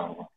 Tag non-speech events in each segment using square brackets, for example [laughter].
Oh.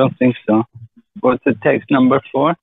don't think so. What's the text number for?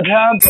Punjabi.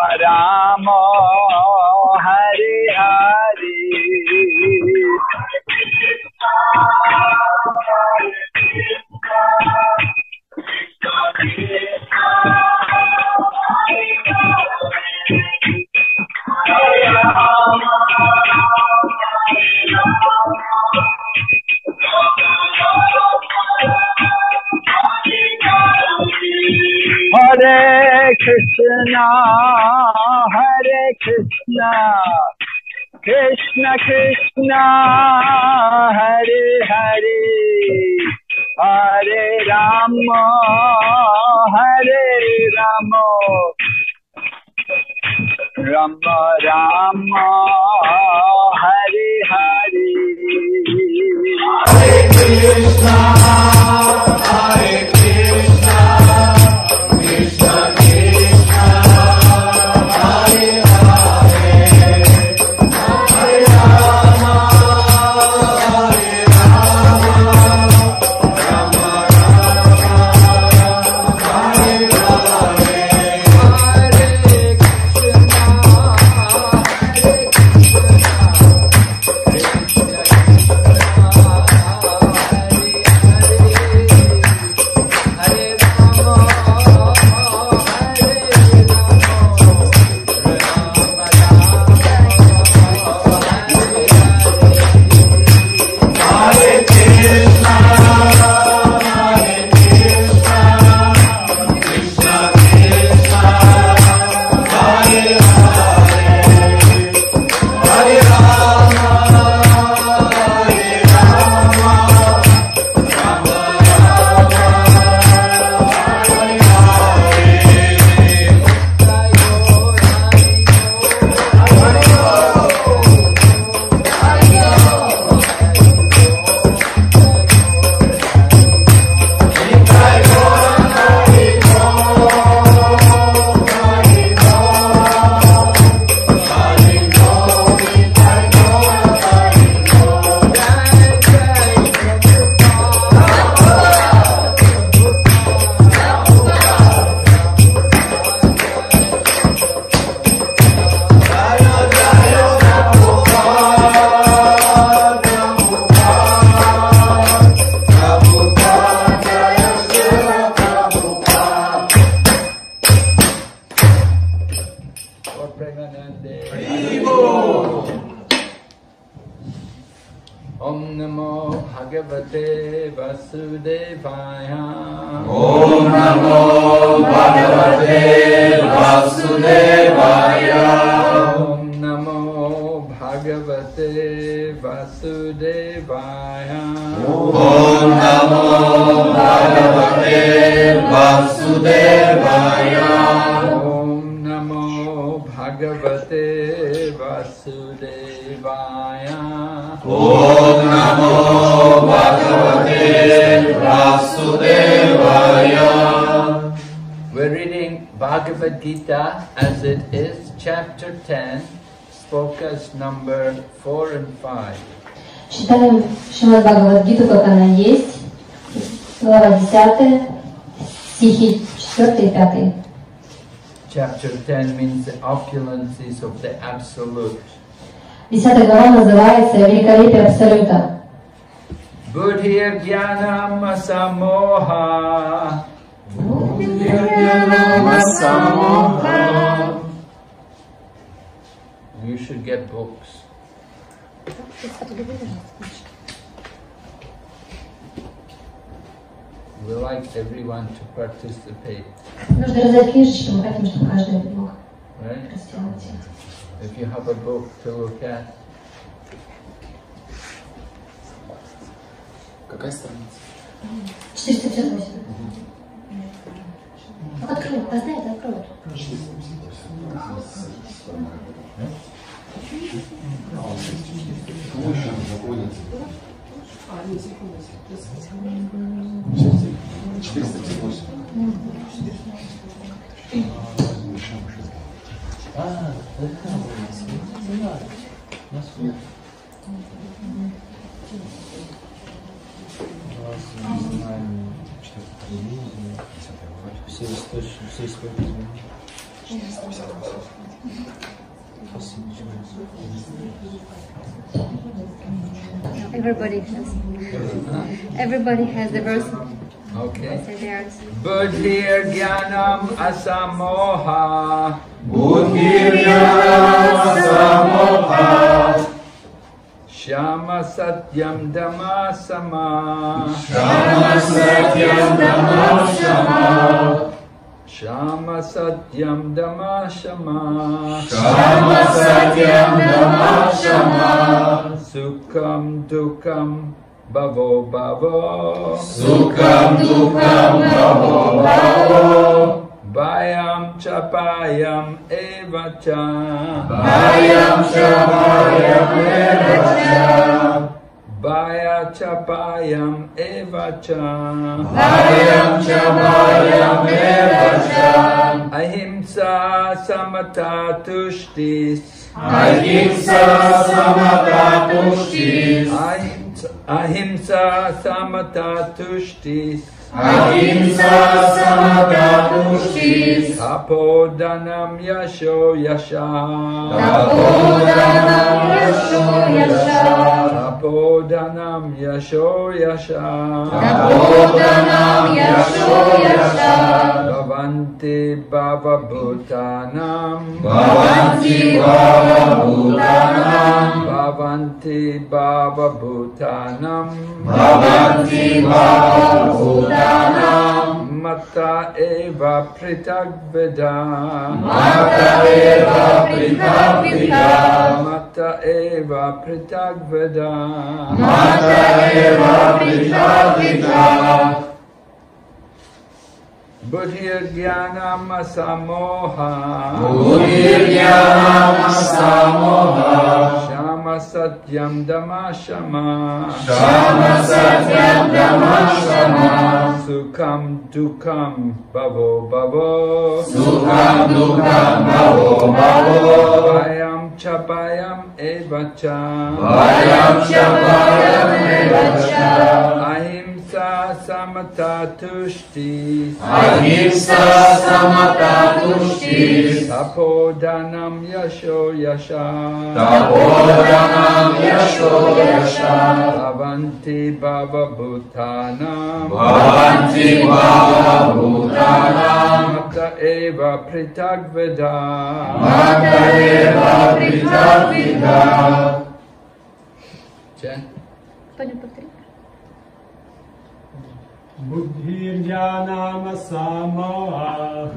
Ram Hari da Chapter 10 means the opulences of the Absolute. Десятая глава называется «Великолепие Абсолюта». Buddhir Jnanam Samoha. You should get books. We like everyone to participate, Нужно раздать книжечки, мы хотим, чтобы каждый мог right? сделать. If you have a book to look at, Какая страница? 458. Ну, открой, а, нет, 498. А, да, да, да. Все источники, все источники. 458. Everybody has. Everybody has the verse. Okay. So there's. Buddhir Jnanam Asamoha Shama Satyam Dhamma Sama Shama Satyam Dhamma Shama Satyam Dhamma Shama Shama Satyam Dhamma Shama Sukham Dukham Bhavo Bhavo Sukham dukham bhavo bhavo Bhayam Chapayam Eva Cha Bhayam shabhayam evacha Bhaya Chapayam Eva Cha Bhayam shabhayam evacha Ahimsa Samata Tushtis Ahimsa samata tushtis. Ahimsa, ahimsa Samata Tushtis. Ahimsa samata tushtis Apodanam Yasho Yasha. Tapodanam yasho yasha. Apodanam Yasho Yasha. Tapodanam yasho yasha. Bhavanti Bhava Bhutanam. Bhavanti bhava bhutanam. Bhavanti Bhava Bhutanam. Bhavanti bhava मता एव पृथग्विदा मत एव पृथग्विदा बुद्धिर्ज्ञानमसमोह। बुद्धिर्ज्ञानमसमोह। Eva Pritagveda Mata eva pritapita Buddhir Jnanam Asamoha Buddhiryanam samoha Shama Satyam Dhamma Shama Shama satyam dhamashama Sukham Dukham Bhavo Bhavo. Sukham dukham bhavo bhavo. Bhayam Chapayam Evacha. Vayam shabhayam evacha Ahimsa Samata Tushti Ahimsa samata tushtis Tapodanam Yasho Yasha Tapodanam yasho yasha Bhavanti Bhava Bhutanam Bhavanti bhava bhutanam Mata Eva Pritagveda Mata eva pritapita Chen? Пойдем बुद्धिर्जानाम सामः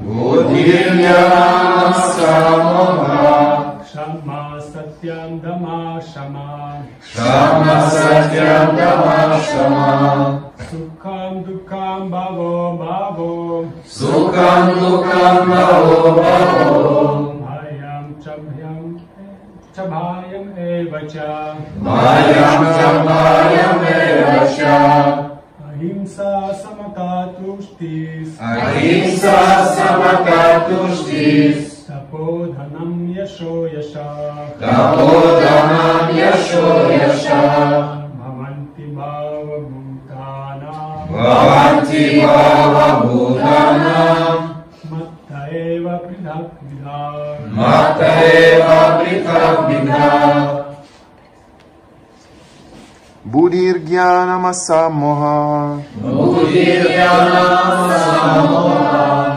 बुद्धिर्जानाम सामः क्षमा सत्यं दमा क्षमा क्षमा सत्यं दमा क्षमा सुखं दुःखं भवो भवो। सुखं दुःखं भवो भवो। भयं चभ्यं च भायम् एव च। भयं च भायम् एव च। अहिंसा ष्टि अहिंसा समकातुष्टिधनं य शोयशा तपोधनानि शो यशा भवन्ति मावचि भावभूतना मत्त एव पृथक् विधा मत एव पृथक् विधा Buddhiryanam samoha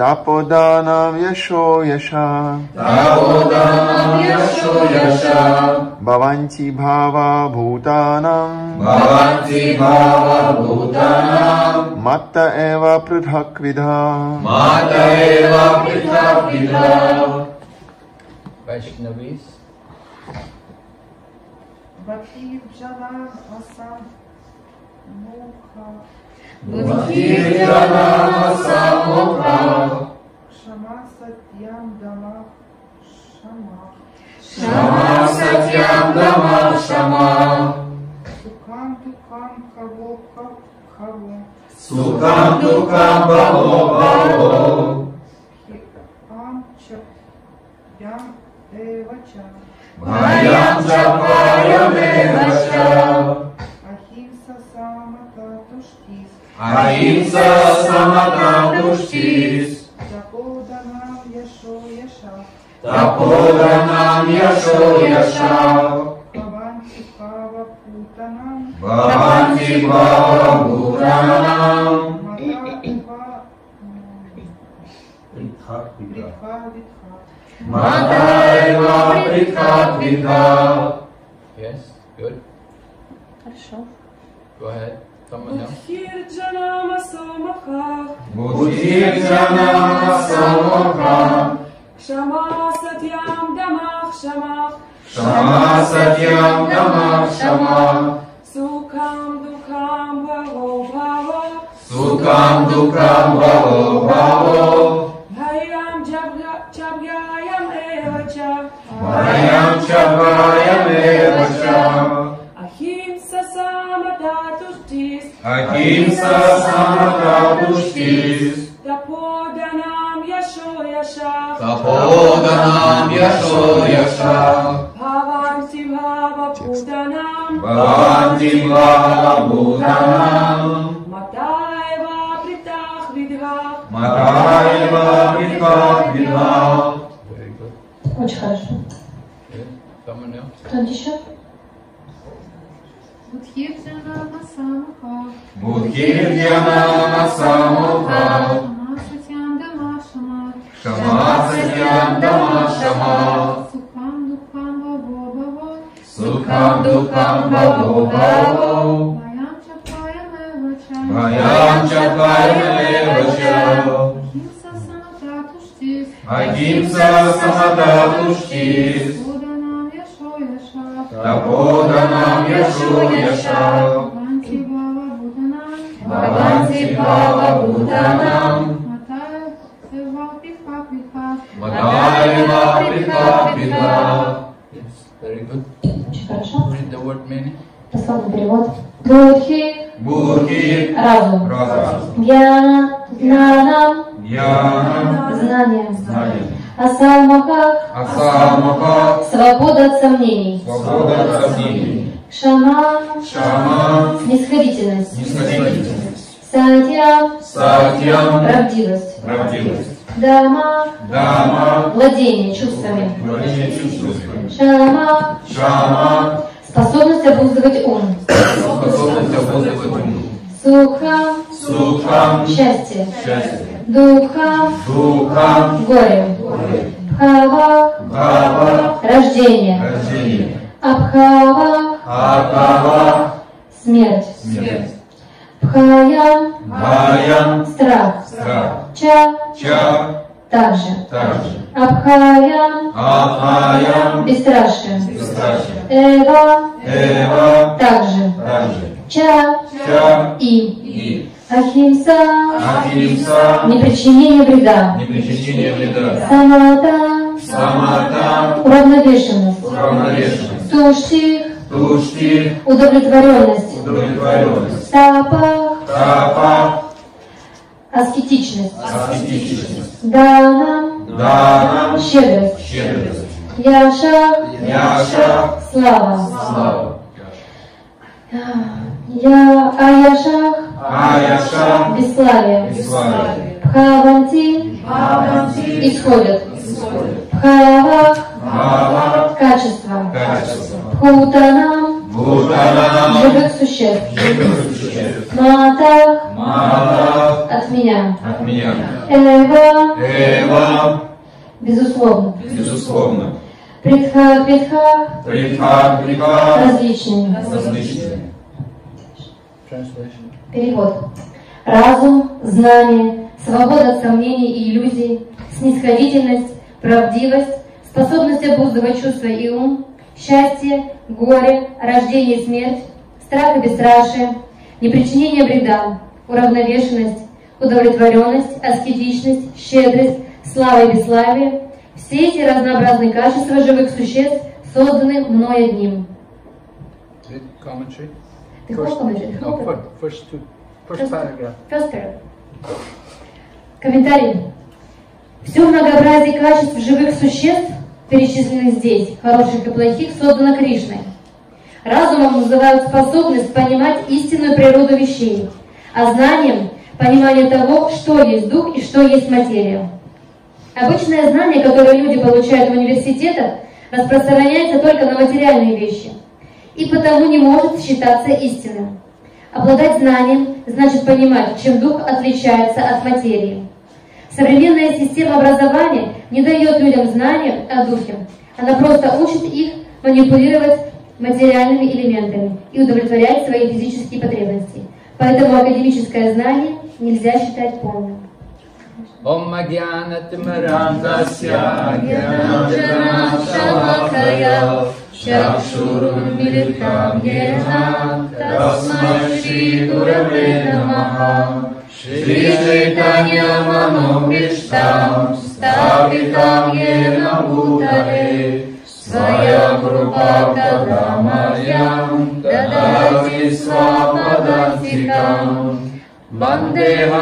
तापोदानाम यशो यशा तापोदानाम यशो यशा भवन्ति भावा भूतानाम भवन्ति भावा भूतानाम मत्त एव पृथक् विधा मत्त एव पृथक् विधा वैष्णवीस भक्ति जला रसा मोह Будхидхарама Самоха. Шама Сатьям Дама Шама. Шама Сатьям Дама Шама. Сукам Тукам Каво Каво. Сукам Тукам Бао Бао. Хикам Чап Ям Эвача. Маям Чапаям Эвача. Tushtis Ahimsa Samata Tushtis Tapodanam Yasho Yasha Tapodanam Yasho Yasha Bhavanti Bhava Putanam Bhavanti Bhava Bhutanam Mata Vidha Vidha Mataiva Prithat Vidha Yes, good. Хорошо. Go ahead. Someone else. Buddhirjanama Samaka Buddhirjanama Samukha Shama Satyam Dama Shama. Shama Satyam Dama Shama. Sukham Dukham Bhavo Bhava. Sukham Dukham Bhavo Bhavo Акимса самопробуштис. Таподанам яшо яша. Таподанам яшо яша. Бхаванти бхава буданам. Бхаванти бхава буданам. Матаева притах видха. Матаева притах видха. Очень хорошо. Кто-нибудь еще? Будхирджана Самупа. Будхирджана Самупа. Шамасатьям Дамашама. Шамасатьям Дамашама. Сукам Дукам Бабо Сукам Дукам Бабо Ваям Чапая Мевача. Ваям Чапая Мевача. Агимса Самадатуштис. Агимса Самадатуштис. Kapodamam Yashu Yasham. Бхаванти Бхава Буданам. Матайва Пиха Пиха. Yes, very good. Read the word meaning. Дословный перевод. Будхи. Бухи. Разум. Разум. Яна. Гьянам. Яна. Знание. Знание. Асамаха, Асамаха свобода от сомнений. Свобода от сомнений. Шама, Шама снисходительность. Снисходительность. Сатья, Сатьям правдивость. Правдивость. Дама, Дама. Владение чувствами. Владение чувствами. Шама, Шама. Способность обуздывать ум. Способность обуздывать ум. Суха, Сукхам счастье. Счастье Духа, Духам горе. Бхава, Бхава рождение. Рождение Абхава, Акава смерть. Смерть Бхая, Бхаям страх. Страх Ча, Ча также. Также Абхая, Абхаям бесстрашие. Бесстрашие Эва, Эва также. Также Ча, Ча и. И Ахимса, Ахимса. непричинение вреда. Непричинение вреда. Самата, Самата уравновешенность. Уравновешенность. Тушти, Тушти удовлетворенность. Удовлетворенность. Тапа, Тапа. Аскетичность. Аскетичность. Дана, Дана щедрость. Щедрость. Яша, Яша. Слава. Слава. Я Аяша, Аяша бесславие. Бхаванти, исходят. Бхава, качество. Бхутанам, живых существ. Живых существ. Мата, Мата от меня. Эва, Эва. Безусловно. Безусловно. Притха, Притха, Притха Притха. Различные. Различные. Translation. Перевод. Разум, знание, свобода от сомнений и иллюзий, снисходительность, правдивость, способность обуздывать чувства и ум, счастье, горе, рождение и смерть, страх и бесстрашие, непричинение вреда, уравновешенность, удовлетворенность, аскетичность, щедрость, слава и бесславие – все эти разнообразные качества живых существ созданы мной одним. Read whole commentary, the no, first two, first First- paragraph. First paragraph. Комментарий. Все многообразие качеств живых существ, перечисленных здесь, хороших и плохих, создано Кришной. Разумом называют способность понимать истинную природу вещей, а знанием – понимание того, что есть дух и что есть материя. Обычное знание, которое люди получают в университетах, распространяется только на материальные вещи и потому не может считаться истинным. Обладать знанием значит понимать, чем дух отличается от материи. Современная система образования не дает людям знания о духе. Она просто учит их манипулировать материальными элементами и удовлетворять свои физические потребности. Поэтому академическое знание нельзя считать полным. Om Agyanatimarandasya Jnanashalakaya Chakshurumilitam चक्षुरुन्मिलिताम् येन तस्मै श्रीगुरवे नमः। श्रीलितान्य स्थावितान्य स्वया कृपामायाम् स्वापदासिकाम् वन्देह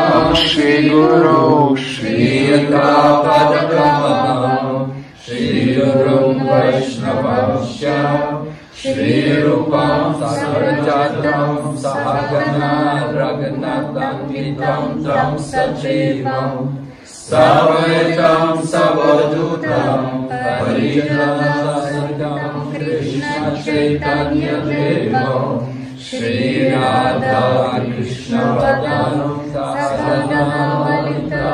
श्रीगुरु श्रीयता तीगुरु वैष्णवश्च श्रीरूपं सर्वजातं सहगना रघुनतान्वितं तं सजीवं सवैतं सवधूतं परिजनसहितं कृष्णचैतन्यदेवं श्रीराधा कृष्णपदां सहगनवलिता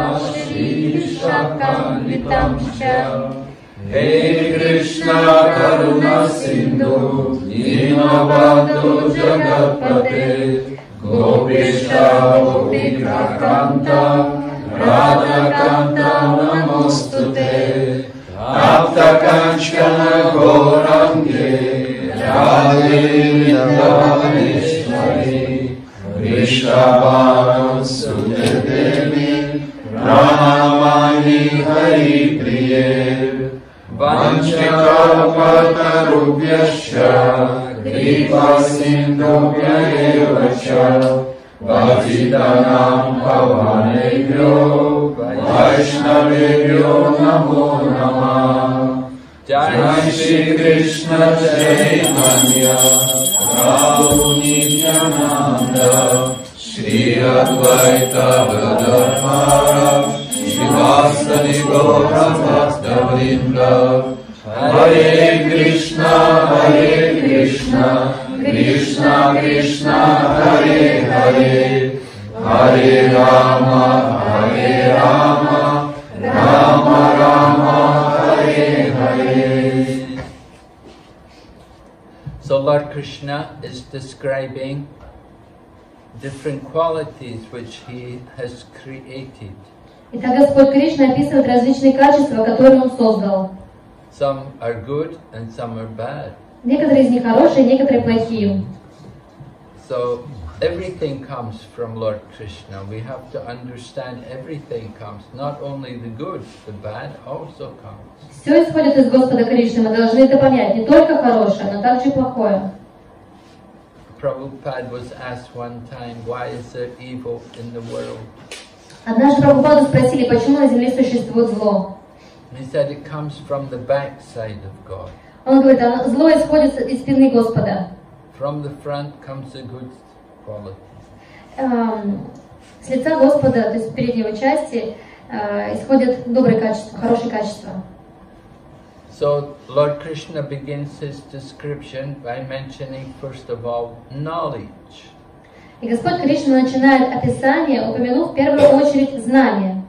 श्रीशकान्वितं च हे कृष्ण कर्म सिन्धु जीनपादु जगत्पते गोविष्ट गोविकान्त राधान्ता नमस्तु रातकाञ्च न गो रङ्गे राष्णे ऋषाण सु हरि व्य दीपासेन्दुव्यजितानाम् भवानेभ्यो वैष्णवेभ्यो नमो नमः। जय श्रीकृष्ण चैतन्य जना श्रीरद्वैतगदथा Bhakta Vrinda Hare Krishna Hare Krishna. Krishna Krishna Hare Hare. Hare Rama Hare Rama. Rama Rama Hare Hare. So Lord Krishna is describing different qualities which he has created. Итак, Господь Кришна описывает различные качества, которые Он создал. Some are good and some are bad. Некоторые из них хорошие, некоторые плохие. So everything comes from Lord Krishna. We have to understand everything comes, not only the good, the bad also comes. Все исходит из Господа Кришны. Мы должны это понять. Не только хорошее, но также и плохое. Prabhupada was asked one time, why is there evil in the world? Однажды Прабхупаду спросили, почему на земле существует зло. He said it comes from the backside of God. Он говорит, «Оно- зло исходит из спины Господа. From the front comes the good quality. Эм, С лица Господа, то есть с передней части, э, исходят добрые качества, хорошие качества. So Lord Krishna begins his description by mentioning first of all knowledge. И Господь Кришна начинает описание, упомянув в первую очередь знание.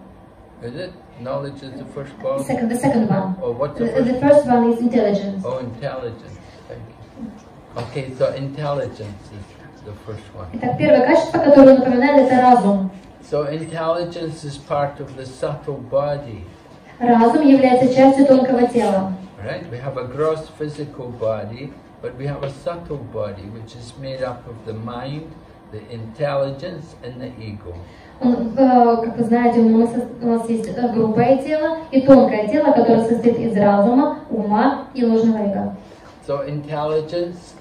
Knowledge is the first quality? Second, the second one. Oh, what's The, the the first? first one is intelligence. Oh, intelligence. Thank you. Okay, so intelligence is the first one. Итак, первое качество, которое он упоминает, это разум. So intelligence is part of the subtle body, Разум является частью тонкого тела. right? We have a gross physical body, but we have a subtle body which is made up of the mind, the intelligence and the ego. Он, э, как вы знаете, у нас, у нас есть э, грубое тело и тонкое тело, которое состоит из разума, ума и ложного эго. So intelligence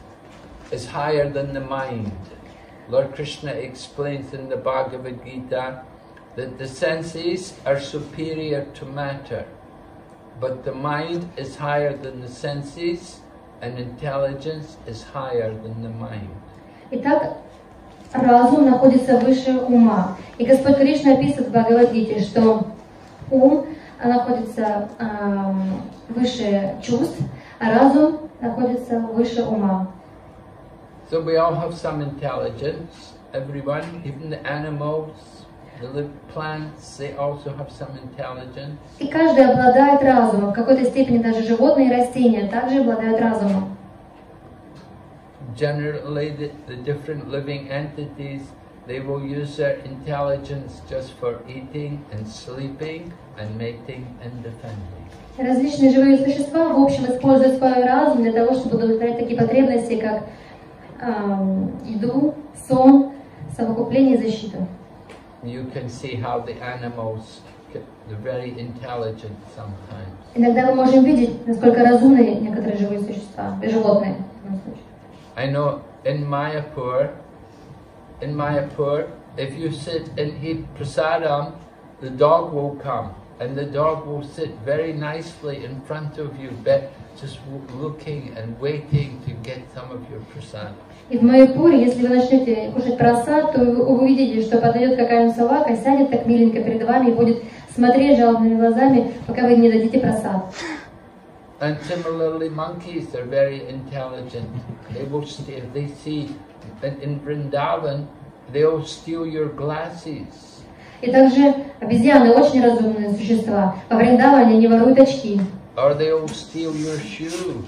is higher than the mind. Lord Krishna explains in the Bhagavad Gita that the senses are superior to matter, but the mind is higher than the senses and intelligence is higher than the mind. Итак, разум находится выше ума. И Господь Кришна описывает в Бхагавадгите, что ум а, находится ам, выше чувств, а разум находится выше ума. So we all have some intelligence, everyone, even the animals, the plants, they also have some intelligence. И каждый обладает разумом. В какой-то степени даже животные и растения также обладают разумом. Generally, the, the different living entities, they will use their intelligence just for eating and sleeping and mating and defending. Различные живые существа, в общем, используют свой разум для того, чтобы удовлетворять такие потребности, как ам, еду, сон, совокупление и защиту. You can see how the animals, ca- they're very intelligent sometimes. Иногда мы можем видеть, насколько разумны некоторые живые существа, и животные. в данном случае. I know in Mayapur, in Mayapur, if you sit and eat prasadam, the dog will come and the dog will sit very nicely in front of you, be- just w- looking and waiting to get some of your prasadam. И в Майпуре, если вы начнете кушать просад, то вы увидите, что подойдет какая-нибудь собака, сядет так миленько перед вами и будет смотреть жалобными глазами, пока вы не дадите просад. And similarly, monkeys are very intelligent. They will steal, they see, in, in Vrindavan, they'll steal your glasses. И также обезьяны очень разумные существа. Во Вриндаване они воруют очки. Or they'll steal your shoe.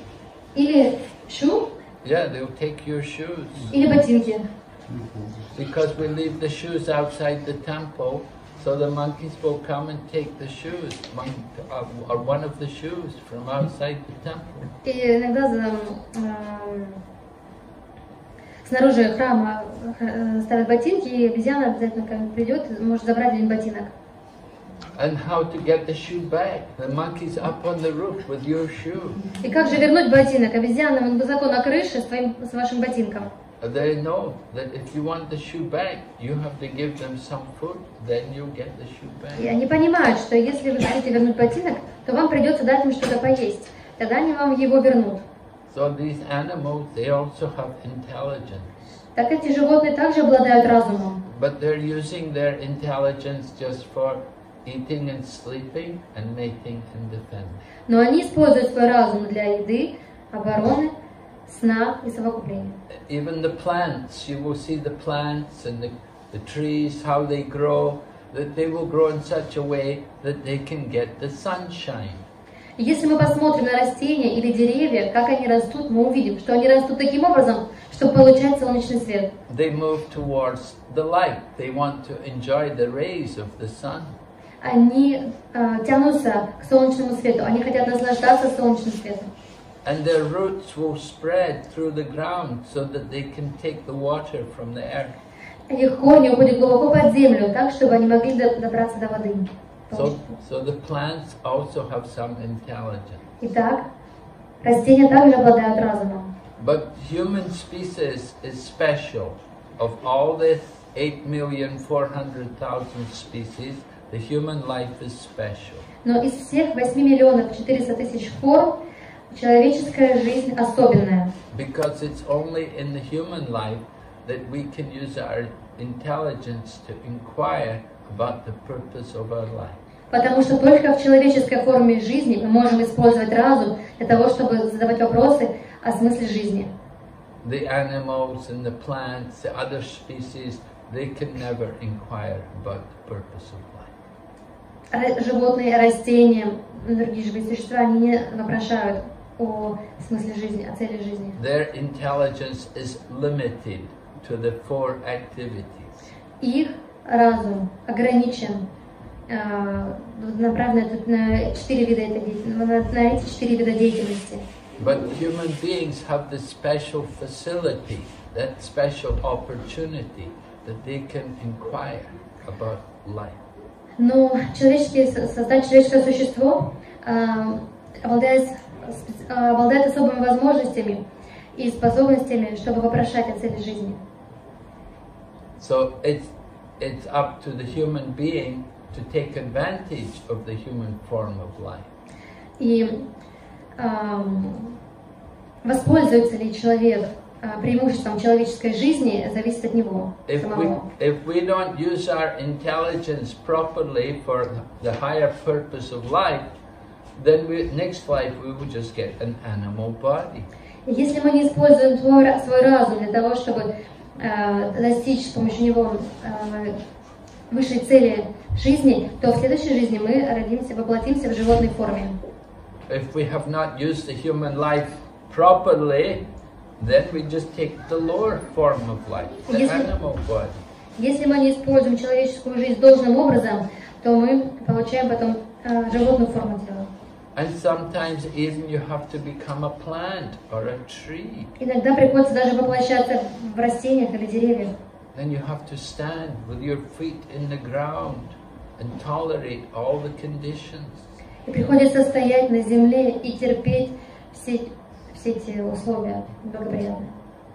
Или шу, Yeah, they'll take your shoes. или ботинки. Because we leave the shoes outside the temple, So the monkeys will come and take the shoes, mon- uh, one of the shoes from outside the temple. И иногда за, эм, снаружи храма э, ставят ботинки, и обезьяна обязательно придет, может забрать один ботинок. And how to get the shoe back? The monkey's up on the roof with your shoe. И как же вернуть ботинок? Обезьяна высоко на крыше с, твоим, с вашим ботинком. They know that if you want the shoe back, you have to give them some food, then you get the shoe И back. они понимают, что если вы хотите вернуть ботинок, то вам придется дать им что-то поесть. Тогда они вам его вернут. So these animals, they also have intelligence. Так эти животные также обладают разумом. But they're using their intelligence just for eating and sleeping and mating and defending. Но они используют свой разум для еды, обороны, сна и совокупления. Even the plants, you will see the plants and the, the trees, how they grow, that they will grow in such a way that they can get the sunshine. И Если мы посмотрим на растения или деревья, как они растут, мы увидим, что они растут таким образом, чтобы получать солнечный свет. They move towards the light. They want to enjoy the rays of the sun. Они э, тянутся к солнечному свету, они хотят наслаждаться солнечным светом. And their roots will spread through the ground so that they can take the water from the earth. Их корни уходят глубоко под землю, так, чтобы они могли до- добраться до воды. So, so the plants also have some intelligence. Итак, растения также обладают разумом. But human species is special. Of all the 8,400,000 species, the human life is special. Но из всех 8 миллионов 400 тысяч форм человеческая жизнь особенная. Because it's only in the human life that we can use our intelligence to inquire about the purpose of our life. Потому что только в человеческой форме жизни мы можем использовать разум для того, чтобы задавать вопросы о смысле жизни. The animals and the plants, the other species, they can never inquire about the purpose of life. Животные, растения, другие живые существа, они не вопрошают о смысле жизни, о цели жизни. Their intelligence is limited to the four activities. Их разум ограничен, э, направлен на четыре вида этой деятельности, на эти четыре вида деятельности. But human beings have the special facility, that special opportunity that they can inquire about life. Но человеческие, создать человеческое существо а, обладает, обладает особыми возможностями и способностями, чтобы вопрошать о цели жизни. So it's, it's up to the human being to take advantage of the human form of life. И ам, воспользуется ли человек а, преимуществом человеческой жизни, зависит от него If we, самого. if we don't use our intelligence properly for the higher purpose of life, then we, next life we will just get an animal body. Если мы не используем твой свой разум для того, чтобы а, достичь с помощью него а, высшей цели жизни, то в следующей жизни мы родимся, воплотимся в животной форме. If we have not used the human life properly, then we just take the lower form of life, the Yes. animal body. Если мы не используем человеческую жизнь должным образом, то мы получаем потом а, животную форму тела. And sometimes even you have to become a plant or a tree. Иногда приходится даже воплощаться в растениях или деревьях. Then you have to stand with your feet in the ground and tolerate all the conditions. И приходится стоять на земле и терпеть все, все эти условия благоприятные.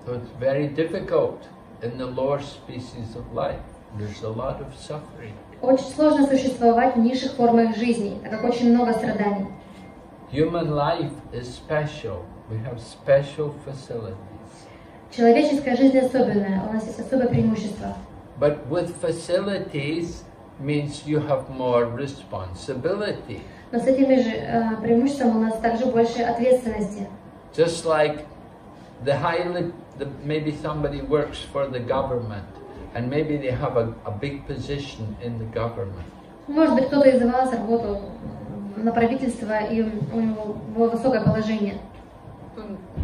So it's very difficult in the lower species of life. There's a lot of suffering. Очень сложно существовать в низших формах жизни, так как очень много страданий. Human life is special. We have special facilities. Человеческая жизнь особенная, у нас есть особое преимущество. But with facilities means you have more responsibility. Но с этими же э, преимуществами у нас также больше ответственности. Just like the highly, the, maybe somebody works for the government and maybe they have a, a big position in the government. Может быть, кто-то из вас работал на правительство и у него было высокое положение.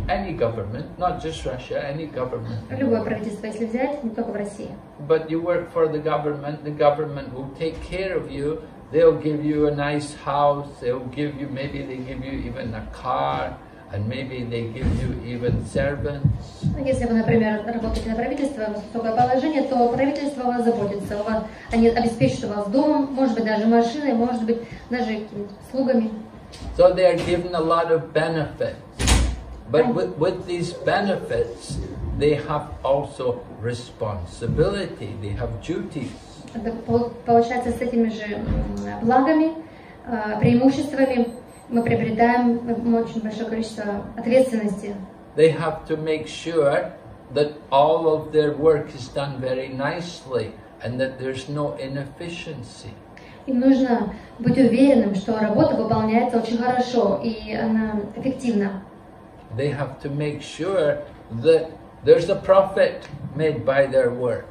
Any government, not just Russia, any government. Любое правительство, если взять, не только в России. But you work for the government, the government will take care of you. They'll give you a nice house, they'll give you, maybe they give you even a car, and maybe they give you even servants. Если вы, например, работаете на правительство, высокое положение, то правительство о вас заботится. У вас, они обеспечат вас домом, может быть, даже машиной, может быть, даже слугами. So they are given a lot of benefits. But with, with these benefits, they have also responsibility, they have duties. Получается, с этими же благами, э, преимуществами мы приобретаем очень большое количество ответственности. They have to make sure that all of their work is done very nicely and that there's no inefficiency. Им нужно быть уверенным, что работа выполняется очень хорошо и она эффективна. They have to make sure that there's a profit made by their work.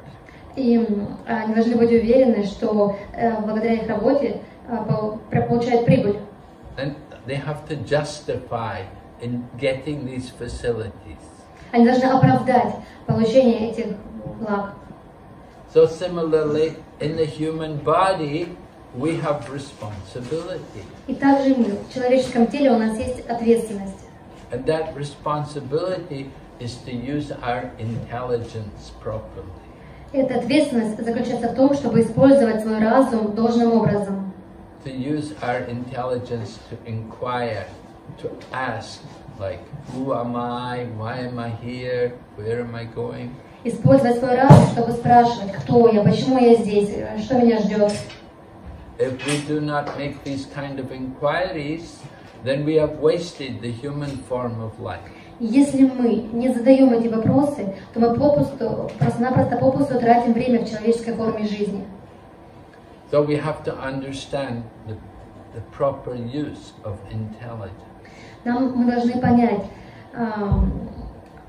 И м, они должны быть уверены, что э, благодаря их работе про- получают прибыль. And they have to justify in getting these facilities. Они должны оправдать получение этих благ. So similarly, in the human body, we have responsibility. И также мы, в человеческом теле у нас есть ответственность. And that responsibility is to use our intelligence properly. Эта ответственность заключается в том, чтобы использовать свой разум должным образом. To use our intelligence to inquire, to ask, like, who am I? Why am I here? Where am I going? Использовать свой разум, чтобы спрашивать, кто я, почему я здесь, что меня ждет. If we do not make these kind of inquiries, then we have wasted the human form of life. Если мы не задаем эти вопросы, то мы попусту, просто-напросто попусту тратим время в человеческой форме жизни. So we have to understand the, the proper use of intelligence. Нам мы должны понять ам,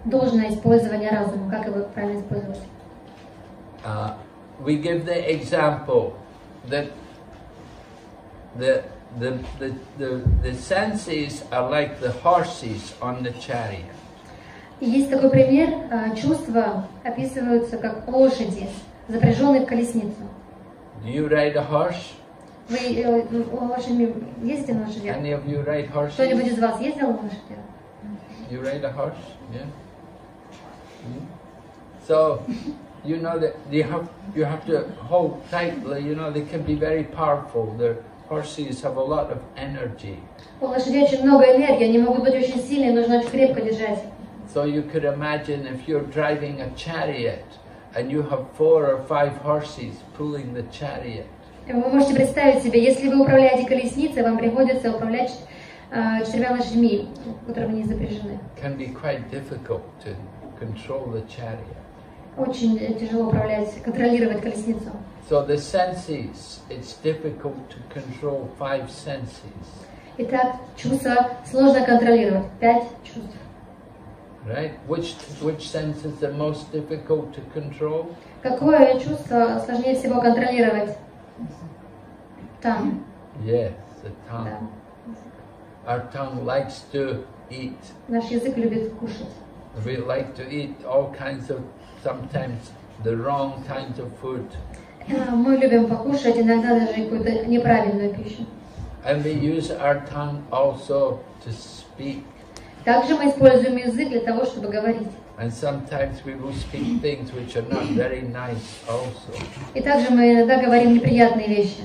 должное использование разума, как его правильно использовать. Uh, we give the example that the, the, the, the, the senses are like the horses on the chariot. И есть такой пример, а, чувства описываются как лошади, запряженные в колесницу. Do you ride a horse? Вы э, лошадьми ездите на лошадях? Any of you ride horses? Кто-нибудь из вас ездил на лошадях? You ride a horse? Yeah. Hmm? So, you know that you have you have to hold tightly. You know they can be very powerful. The horses have a lot of energy. У лошадей очень много энергии, они могут быть очень сильные, нужно очень крепко держать. So you could imagine if you're driving a chariot And you have four or five horses pulling the chariot. Вы можете представить себе, если вы управляете колесницей, вам приходится управлять э, четырьмя лошадьми, которыми они запряжены. Can be quite difficult to control the chariot. Очень э, тяжело управлять, контролировать колесницу. So the senses, it's difficult to control five senses, Итак, чувства сложно контролировать. Пять чувств. right? Which which sense is the most difficult to control? Какое чувство сложнее всего контролировать? Там. Yes, the Да. tongue. Our tongue likes to eat. Наш язык любит кушать. We like to eat all kinds of, sometimes the wrong kinds of food. Э, Мы любим покушать иногда даже какую-то неправильную пищу. And we use our tongue also to speak. Также мы используем язык для того, чтобы говорить. And sometimes we will speak things which are not very nice also. И также мы иногда говорим неприятные вещи.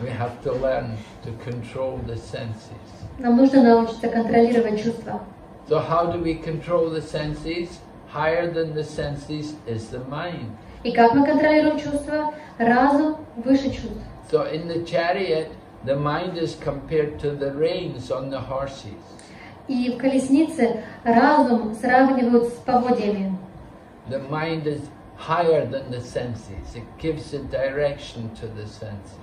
We have to learn to control the senses. Нам нужно научиться контролировать чувства. So how do we control the senses? Higher than the senses is the mind. И как мы контролируем чувства? Разум выше чувств. So in the chariot, the mind is compared to the reins on the horses. И в колеснице разум сравнивают с поводьями. The mind is higher than the senses. It gives a direction to the senses.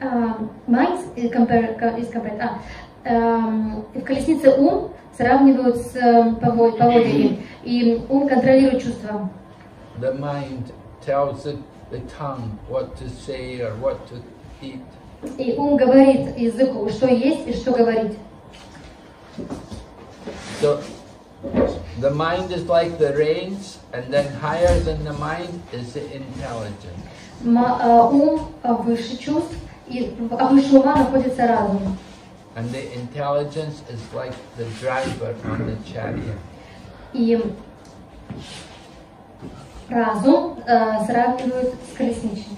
А, Mind is compare- is compared- а, эм, в колеснице ум сравнивают с э, пово- поводьями. И ум контролирует чувства. The mind tells the, the tongue what to say or what to eat. И ум говорит языку, что есть и что говорить. So the mind is like the reins, and then higher than the mind is the intelligence. А, ум а, выше чувств, и а выше ума находится разум. And the intelligence is like the driver on the chariot. И разум э, сравнивают с колесничным.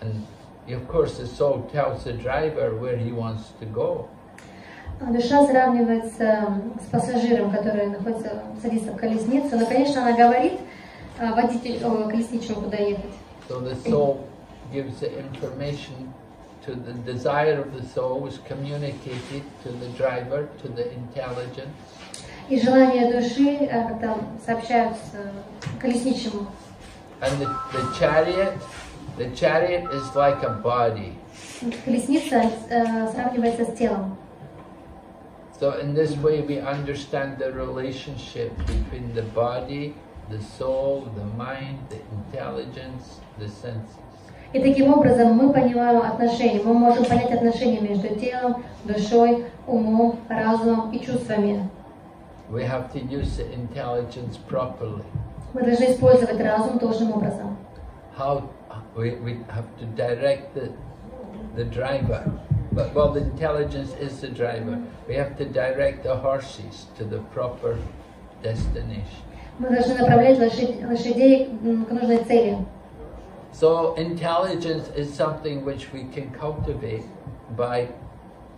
and of course, the soul tells the driver where he wants to go. А Душа сравнивается с пассажиром, который находится, садится в колесницу. Но, конечно, она говорит а, водителю, о, колесничему, куда ехать. So the soul gives the information to the desire of the soul is communicated to the driver, to the intelligence. И желания души а, как-то сообщаются колесничему. And the, the chariot, the chariot is like a body. Колесница э, сравнивается с телом. So in this way we understand the relationship between the body, the soul, the mind, the intelligence, the senses. И таким образом мы понимаем отношения. Мы можем понять отношения между телом, душой, умом, разумом и чувствами. We have to use the intelligence properly. Мы должны использовать разум должным образом. How we, we have to direct the, the driver. But well, the intelligence is the driver. We have to direct the horses to the proper destination. Мы должны направлять лошадь- лошадей м, к нужной цели. So intelligence is something which we can cultivate by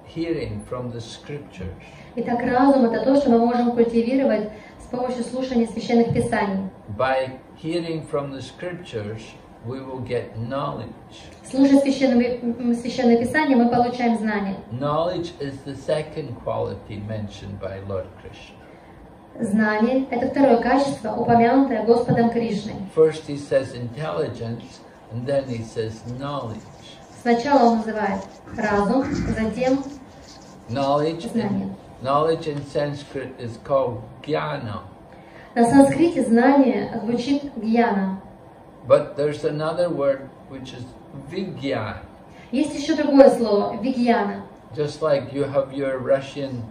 hearing from the scriptures. Итак, разум – это то, что мы можем культивировать с помощью слушания священных писаний. By hearing from the scriptures, we will get knowledge. Слушая священные, м, священные писания, мы получаем знания. Knowledge is the second quality mentioned by Lord Krishna. Знание – это второе качество, упомянутое Господом Кришной. First he says intelligence, and then he says knowledge. Сначала он называет разум, затем Knowledge Знание. in, knowledge in Sanskrit is called jnana. На санскрите знание звучит гьяна. But there's another word which is vigyan. Есть еще другое слово вигьяна. Just like you have your Russian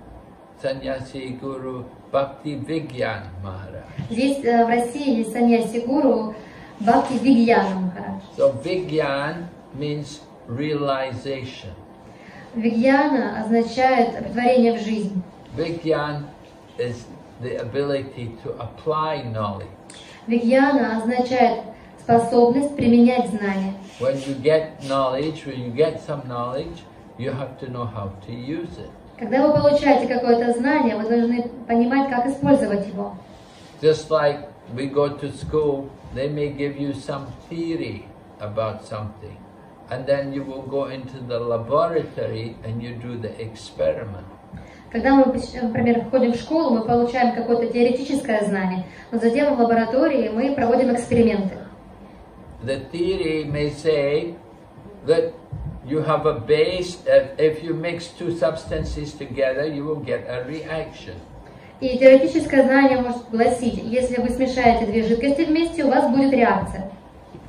sannyasi guru Bhakti Vigyan Maharaj. Здесь э, в России есть саньяси гуру Бхакти Вигьяна Махарадж. So Vigyan means realization. Вигьяна означает притворение в жизнь. Vigyan is the ability to apply knowledge. Вигьяна означает способность применять знания. When you get knowledge, when you get some knowledge, you have to know how to use it. Когда вы получаете какое-то знание, вы должны понимать, как использовать его. Just like we go to school, they may give you some theory about something, and then you will go into the laboratory and you do the experiment. Когда мы, например, входим в школу, мы получаем какое-то теоретическое знание, но затем в лаборатории мы проводим эксперименты. The theory may say that you have a base, that if you mix two substances together, you will get a reaction. И теоретическое знание может гласить, если вы смешаете две жидкости вместе, у вас будет реакция.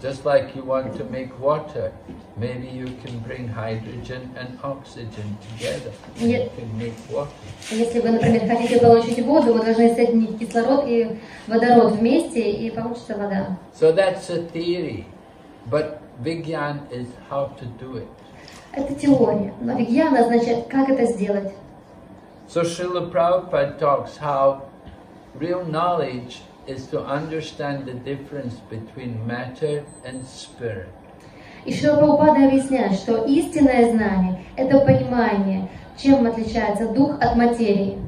Just like you want to make water, maybe you can bring hydrogen and oxygen together. and You Yeah. can make water. Если вы, например, хотите получить воду, вы должны соединить кислород и водород вместе, и получится вода. So that's a theory, but Vigyan is how to do it. Это теория, но вигьяна означает, как это сделать. So Srila Prabhupada talks how real knowledge is to understand the difference between matter and spirit. И Шрила Прабхупада объясняет, что истинное знание – это понимание, чем отличается дух от материи.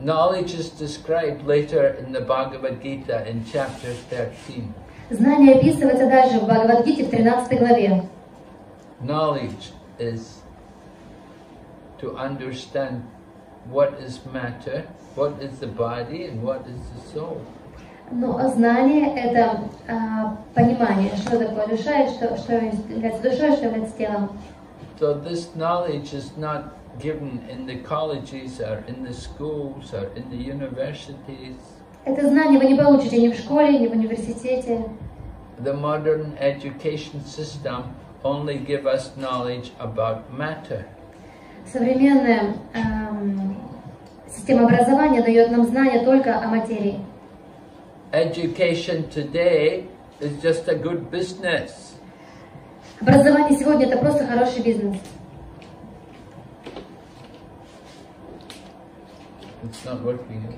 Knowledge is described later in the Bhagavad Gita in chapter 13. Знание описывается дальше в Бхагавадгите в 13 главе. Knowledge is to understand what is matter, what is the body, and what is the soul. Но знание – это а, понимание, что такое душа, и что, что является душой, что является телом. So this knowledge is not given in the colleges or in the schools or in the universities. Это знание вы не получите ни в школе, ни в университете. The modern education system only give us knowledge about matter. Современная эм, система образования дает нам знания только о материи. Education today is just a good business. Образование сегодня – это просто хороший бизнес. It's not working.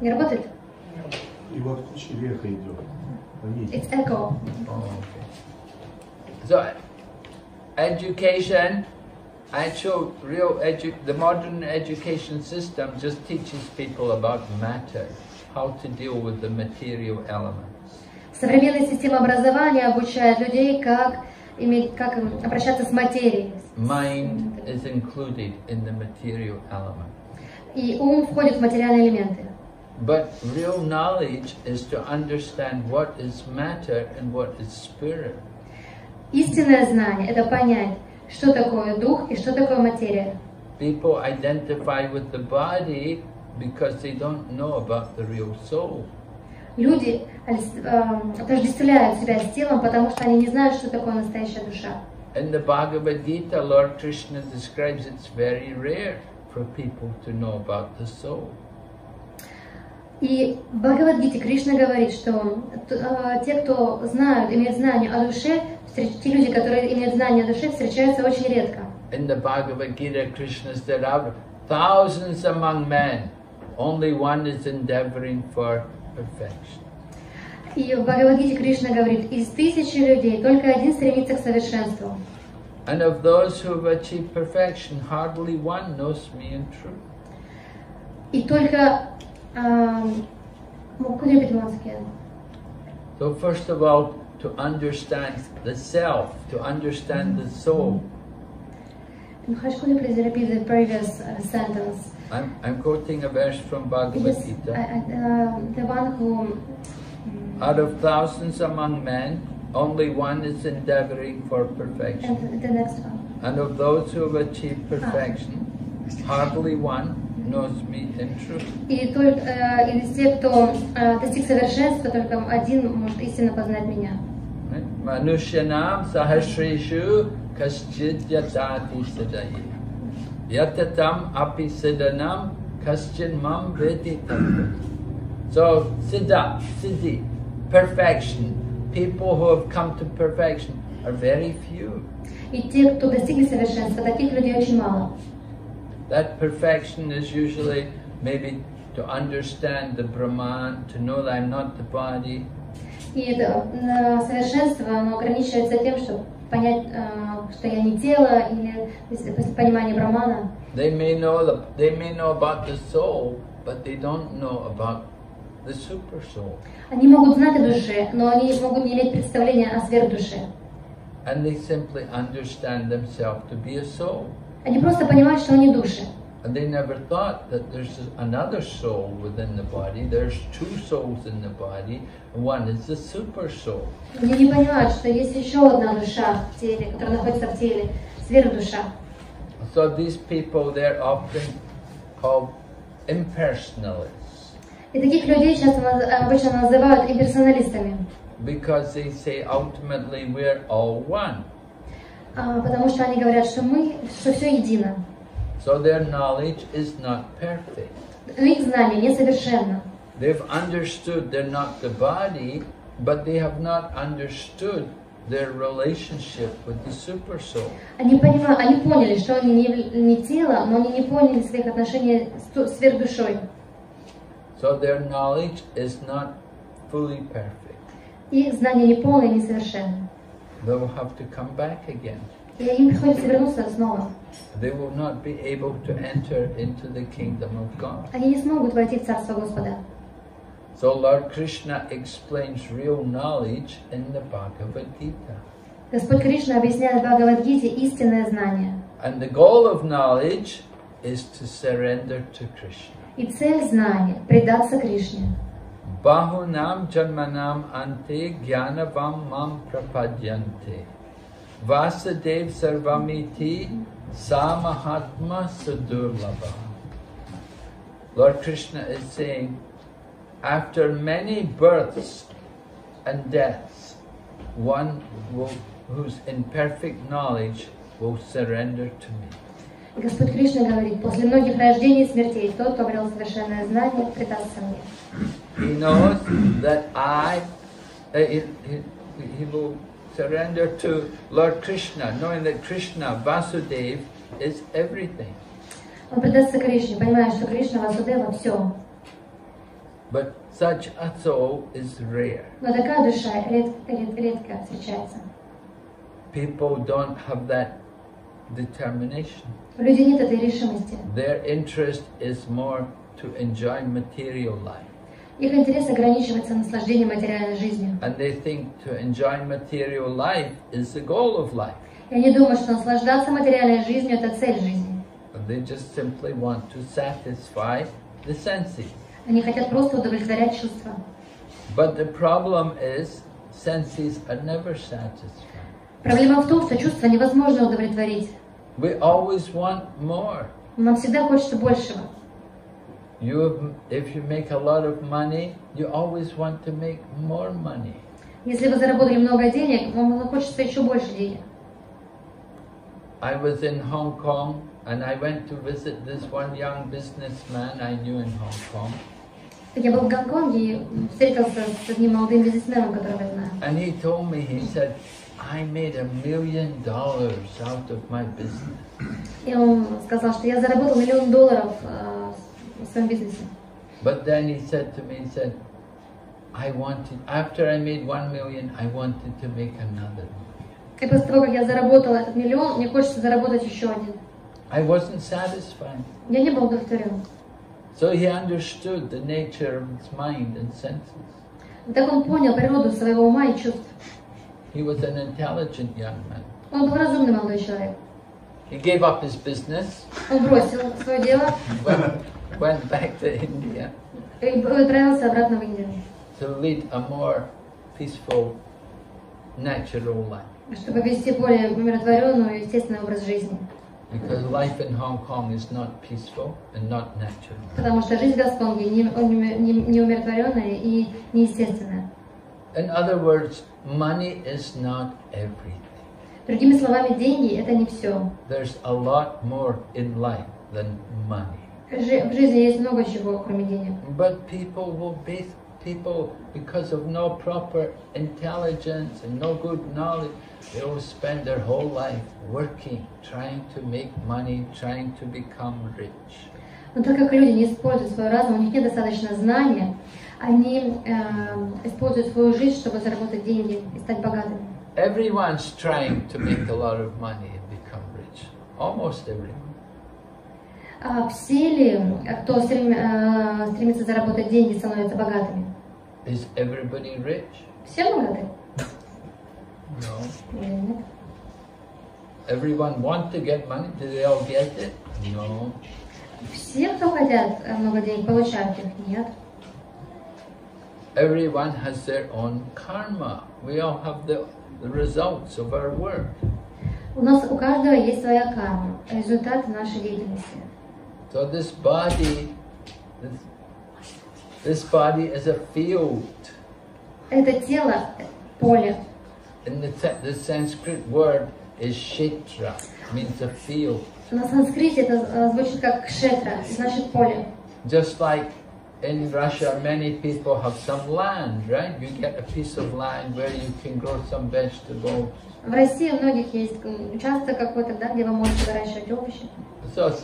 Не работает? И вот куча веха идет. It's echo. Oh, okay. So, education, actual real edu- the modern education system just teaches people about matter, how to deal with the material elements. Современная система образования обучает людей, как, иметь, как им обращаться с материей. Mind is included in the material element. И ум входит в материальные элементы. But real knowledge is to understand what is matter and what is spirit. Истинное знание – это понять, что такое дух и что такое материя. People identify with the body because they don't know about the real soul. Люди эм, отождествляют себя с телом, потому что они не знают, что такое настоящая душа. In the Bhagavad Gita, Lord Krishna describes it's very rare for people to know about the soul. И в Бхагавадгите Кришна говорит, что э, те, кто знают, имеют знания о душе, те люди, которые имеют знания о душе, встречаются очень редко. In the Bhagavad Gita, Krishna said, out thousands among men, only one is endeavoring for perfection. И в Бхагавадгите Кришна говорит, из тысячи людей только один стремится к совершенству. And of those who have achieved perfection, hardly one knows me in truth. И только... эм, ну, again? So first of all, to understand the self, to understand the soul. Maharaj, could you please repeat the previous uh, sentence? I'm, I'm quoting a verse from It Bhagavad is, Gita. uh, uh, the one who... Out of thousands among men, only one is endeavoring for perfection. And the next one. And of those who have achieved perfection, hardly one knows me in truth. И только э, из тех, кто э, достиг совершенства, только один может истинно познать меня. Right? Manushyanam sahasreshu kaschid yatati siddhayi. Yatatam api siddhanam kaschid mam vedi tattva. So siddha, siddhi, perfection, people who have come to perfection are very few. И те, кто достигли совершенства, таких людей очень мало. That perfection is usually maybe to understand the Brahman, to know that I'm not the body, И это, э, совершенство, оно ограничивается тем, чтобы понять, э, что я не тело, или после понимания брамана. They may know the, they may know about the soul, but they don't know about the super soul. Они могут знать о душе, но они могут не иметь представления о сверхдуше. And they simply understand themselves to be a soul. Они просто понимают, что они души. And they never thought that there's another soul within the body. There's two souls in the body. One is the super soul. Они не понимают, что есть еще одна душа в теле, которая находится в теле, сверхдуша. So these people, they're often called impersonalists И таких людей часто наз- обычно называют имперсоналистами, because they say ultimately we're all one. а, потому что они говорят, что мы, что все едино. So their knowledge is not perfect. Но их знание несовершенно. They've understood they're not the body, but they have not understood their relationship with the super soul. Они, понимают, они поняли, что они не, яв- не тело, но они не поняли своих отношений с ту- сверхдушой. So their knowledge is not fully perfect. Их знание не полное и несовершенно. They will have to come back again. И им приходится вернуться снова. They will not be able to enter into the kingdom of God. Они не смогут войти в Царство Господа. So Lord Krishna explains real knowledge in the Bhagavad Gita. Господь Кришна объясняет в Бхагавадгите истинное знание. And the goal of knowledge is to surrender to Krishna. И цель знания – предаться Кришне. Bahunam janmanam ante gyanavam mam prapadyante. Vasudev sarvamiti samahatma sudurlabha. Lord Krishna is saying, after many births and deaths, one will, who's in perfect knowledge will surrender to me. И Господь Кришна говорит, после многих рождений и смертей, тот, кто обрел совершенное знание, предастся мне. He knows that I, uh, he, he, he will surrender to Lord Krishna, knowing that Krishna, Vasudev, is everything. Он предастся Кришне, понимая, что Кришна Васудева все. But such a soul is rare. Но такая душа ред- ред- редко встречается. People don't have that determination. У людей нет этой решимости. Their interest is more to enjoy material life. Их интерес ограничивается наслаждением материальной жизнью. And they think to enjoy material life is the goal of life. И они думают, что наслаждаться материальной жизнью – это цель жизни. And they just simply want to satisfy the senses. Они хотят просто удовлетворять чувства. But the problem is, senses are never satisfied. Проблема в том, что чувства невозможно удовлетворить. We always want more. Нам всегда хочется большего. You, if you make a lot of money, you always want to make more money. Если вы заработали много денег, вам хочется еще больше денег. I was in Hong Kong and I went to visit this one young businessman I knew in Hong Kong. Я был в Гонконге и встретился с одним молодым бизнесменом, которого я знаю. And he told me, he said, I made a million dollars out of my business. И он сказал, что я заработал миллион долларов э, в своем бизнесе. But then he said to me, he said, I wanted, after I made one million, I wanted to make another. И после того, как я заработала этот миллион, мне хочется заработать еще один. I wasn't satisfied. Я не был удовлетворен. So he understood the nature of his mind and senses. И так он понял природу своего ума и чувств. He was an intelligent young man. Он был разумный молодой человек. He gave up his business, Он бросил свое дело Went, back to India и отправился обратно в Индию. to lead a more peaceful, natural life. чтобы вести более умиротворенную естественный образ жизни. Because life in Hong Kong is not peaceful and not natural. Потому что жизнь в Гонконге не, не- не умиротворенная и неестественная. In other words, money is not everything. Другими словами, деньги это не все. There's a lot more in life than money. В жизни есть много чего, кроме денег. But people will be people because of no proper intelligence and no good knowledge, they will spend their whole life working, trying to make money, trying to become rich. Но так как люди не используют свой разум, у них нет достаточно знания, они э, используют свою жизнь, чтобы заработать деньги и стать богатыми. Everyone's trying to make a lot of money and become rich. Almost everyone. А все ли, кто стрем- э, стремится заработать деньги, становятся богатыми? Is everybody rich? Все богаты? No. Нет? Everyone want to get money? Do they all get it? No. Все, кто хотят э, много денег, получают их? Нет. Everyone has their own karma. We all have the, the results of our work. У нас у каждого есть своя карма, результат нашей деятельности. So this body, this, this body is a field. Это тело, э, поле. In the, sa- the Sanskrit word is kshetra, means a field. На санскрите это э, звучит как кшетра, значит поле. Just like in Russia, many people have some land, right? You get a piece of land where you can grow some vegetables. В России у многих есть м, участок какой-то, да, где вы можете выращивать овощи. So s-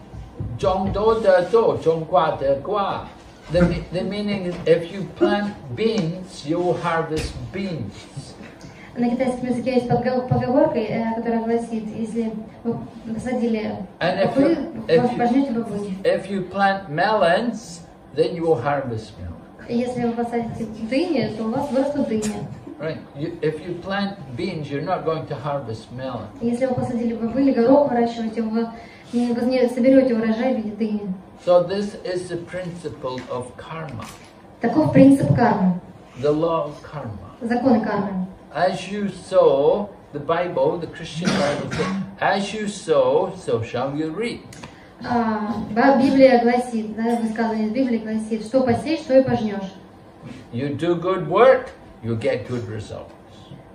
"Zhong do de do, zhong gua de gua." The, me- the meaning is if you plant beans, you will harvest beans. На китайском языке есть подго- поговорка, э, которая гласит, если вы посадили And if бобы, you- if вы you- пожнете бобы. If you plant melons, then you will harvest melons. И Если вы посадите дыни, то у вас вырастут дыни. Right? You, if you plant beans, you're not going to harvest melons. Если вы посадили бобы или горох выращиваете, вы не, вы не соберете урожай в виде дыни. So this is the principle of karma, Таков принцип кармы, the law of karma. законы кармы. As you sow, the Bible, the Christian Bible says, as you sow, so shall you reap. А, Ба- Библия гласит, да, высказывание из Библии гласит, что посеешь, что и пожнешь. You do good work, you get good results.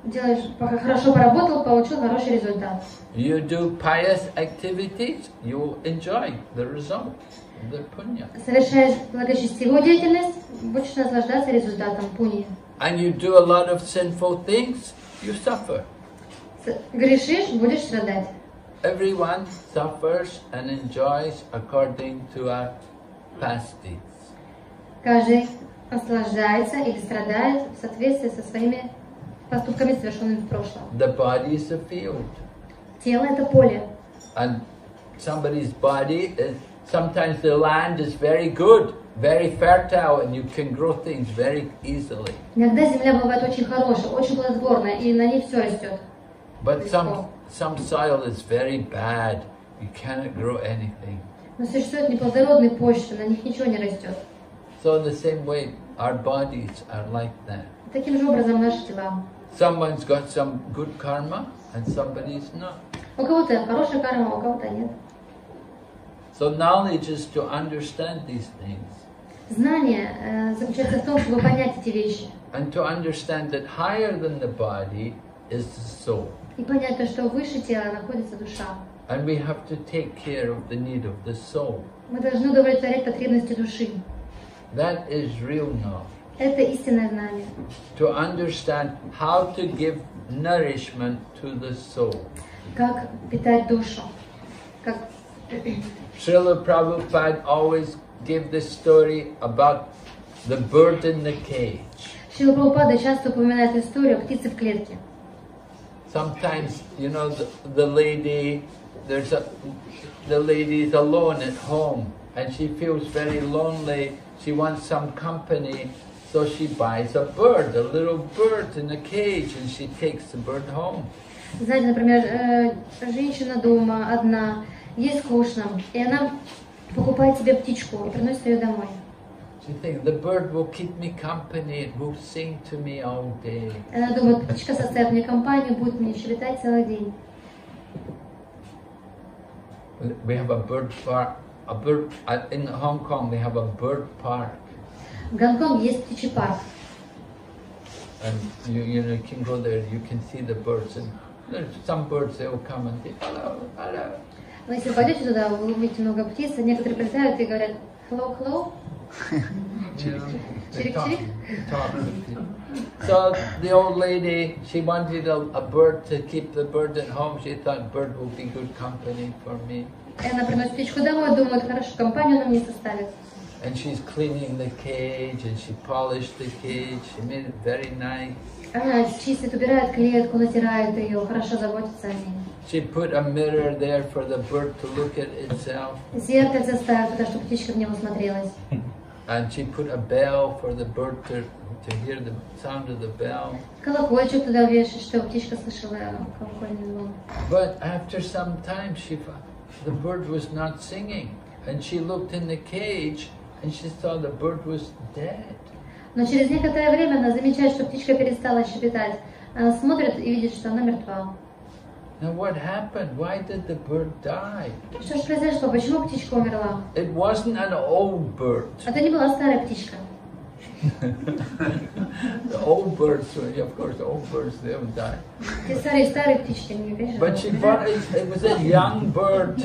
Делаешь, пока хорошо поработал, получил хороший результат. You do pious activities, you will enjoy the results, the punya. Совершаешь благочестивую деятельность, будешь наслаждаться результатом пуни. And you do a lot of sinful things, you suffer. С- Грешишь, будешь страдать. Everyone suffers and enjoys according to our past deeds. Каждый Наслаждается или страдает в соответствии со своими поступками, совершенными в прошлом. The body is a field. Тело – это поле. And somebody's body is sometimes the land is very good, very fertile, and you can grow things very easily. Иногда земля бывает очень хорошая, очень плодотворная, и на ней все растет. But some some soil is very bad. You cannot grow anything. Но существуют неплодородные почвы, на них ничего не растет. So in the same way, our bodies are like that. Таким же образом наши тела. Someone's got some good karma, and somebody's not. У кого-то хорошая карма, у кого-то нет. So knowledge is to understand these things Знание э, заключается в том, чтобы понять эти вещи. and to understand that higher than the body is the soul. И понять то, что выше тела находится душа. And we have to take care of the need of the soul. Мы должны удовлетворять потребности души. That is real knowledge. Это истинное знание. To understand how to give nourishment to the soul. Как питать душу. Как... [clears throat] Srila Prabhupada always gave this story about the bird in the cage. Шила Прабхупада часто упоминает историю о птице в клетке. Sometimes, you know, the, the lady, there's a, the lady is alone at home and she feels very lonely. She wants some company, so she buys a bird, a little bird in a cage, and she takes the bird home. Знаете, например, э, женщина дома одна, ей скучно, и она покупает себе птичку и приносит ее домой. She thinks the bird will keep me company, it will sing to me all day. Она думает, птичка составит мне компанию, будет мне щебетать целый день. We have a bird park, a bird uh, in Hong Kong. They have a bird park, В Гонконге есть птичий парк. and you you know you can go there. You can see the birds, and there's some birds they will come and say hello, hello. Но если пойдете туда, вы увидите много птиц, а некоторые прилетают и говорят hello, hello. [laughs] You know, they Chirik, talk, chirik. talk with you. So the old lady, she wanted a, a bird to keep the bird at home. She thought bird will be good company for me. И она приносит птичку домой, думает, хорошо, компанию она мне составит. And she's cleaning the cage, and she polished the cage. She made it very nice. Она чистит, убирает клетку, натирает ее, хорошо заботится о ней. She put a mirror there for the bird to look at itself. Зеркальце ставит, потому что птичка в него смотрелась. [laughs] And she put a bell for the bird to, to hear the sound of the bell. Колокольчик туда вешает, чтобы птичка слышала колокольный звон. But after some time, she fo- the bird was not singing, and she looked in the cage, and she saw the bird was dead. Но через некоторое время она замечает, что птичка перестала щебетать. Она смотрит и видит, что она мертва. Now what happened? Why did the bird die? Что же произошло? Почему птичка умерла? It wasn't an old bird. Это не была старая птичка. [laughs] the old birds, uh, of course, the old birds, they haven't died. but she found it, it was a young bird.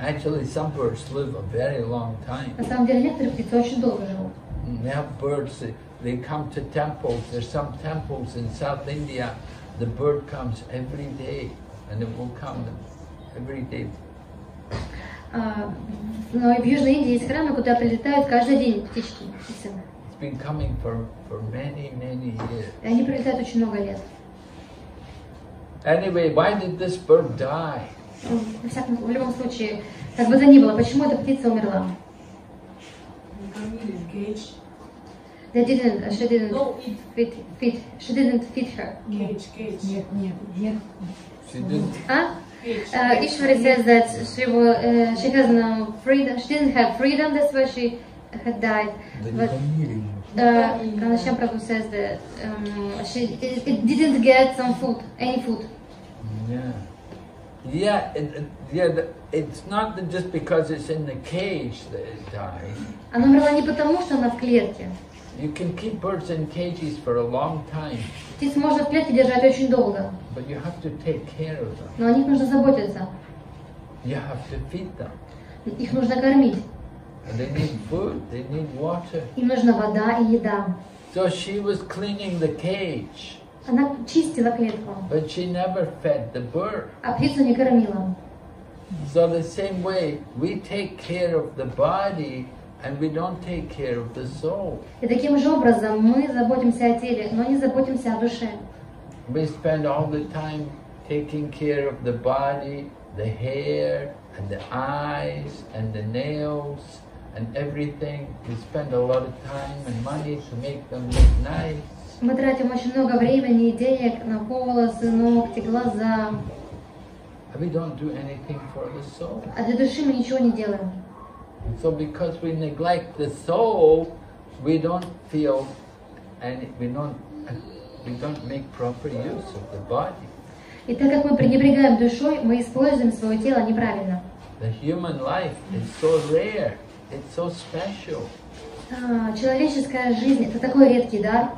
Actually, some birds live a very long time. Mm, they have birds, they, they come to temples. There's some temples in South India. The bird comes every day, and it will come every day. А, но и в Южной Индии есть храмы, куда прилетают каждый день птички, птицы. It's been coming for, for many, many years. И они прилетают очень много лет. Anyway, why did this bird die? Ну, во всяком, в любом случае, как бы то ни было, почему эта птица умерла? They didn't, she didn't No, it feed, feed, she didn't feed her. кейдж, кейдж. Нет, нет, нет. She didn't. А? Uh, Ishwari says that she, wa- uh, she has no freedom, she didn't have freedom, that's why she had died. But uh, Prabhu says that um, she it, it didn't get some food, any food. Yeah. Yeah, it, it- yeah. the- It's not that just because it's in the cage that it dies. Она умерла не потому, что она в клетке. You can keep birds in cages for a long time, Птиц можно в клетке держать очень долго, but you have to take care of them. но о них нужно заботиться. You have to feed them. Их нужно кормить. And they need food, they need water. Им нужна вода и еда. So she was cleaning the cage, Она чистила клетку, but she never fed the bird. а птицу не кормила. So the same way, we take care of the body and we don't take care of the soul. И таким же образом мы заботимся о теле, но не заботимся о душе. We spend all the time taking care of the body, the hair, and the eyes, and the nails, and everything. We spend a lot of time and money to make them look nice. Мы тратим очень много времени и денег на волосы, ногти, глаза, And we don't do anything for the soul. а для души мы ничего не делаем. So because we neglect the soul, we don't feel and we don't we don't make proper use of the body. И так как мы пренебрегаем душой, мы используем свое тело неправильно. The human life is so rare, it's so special. А, человеческая жизнь – это такой редкий дар,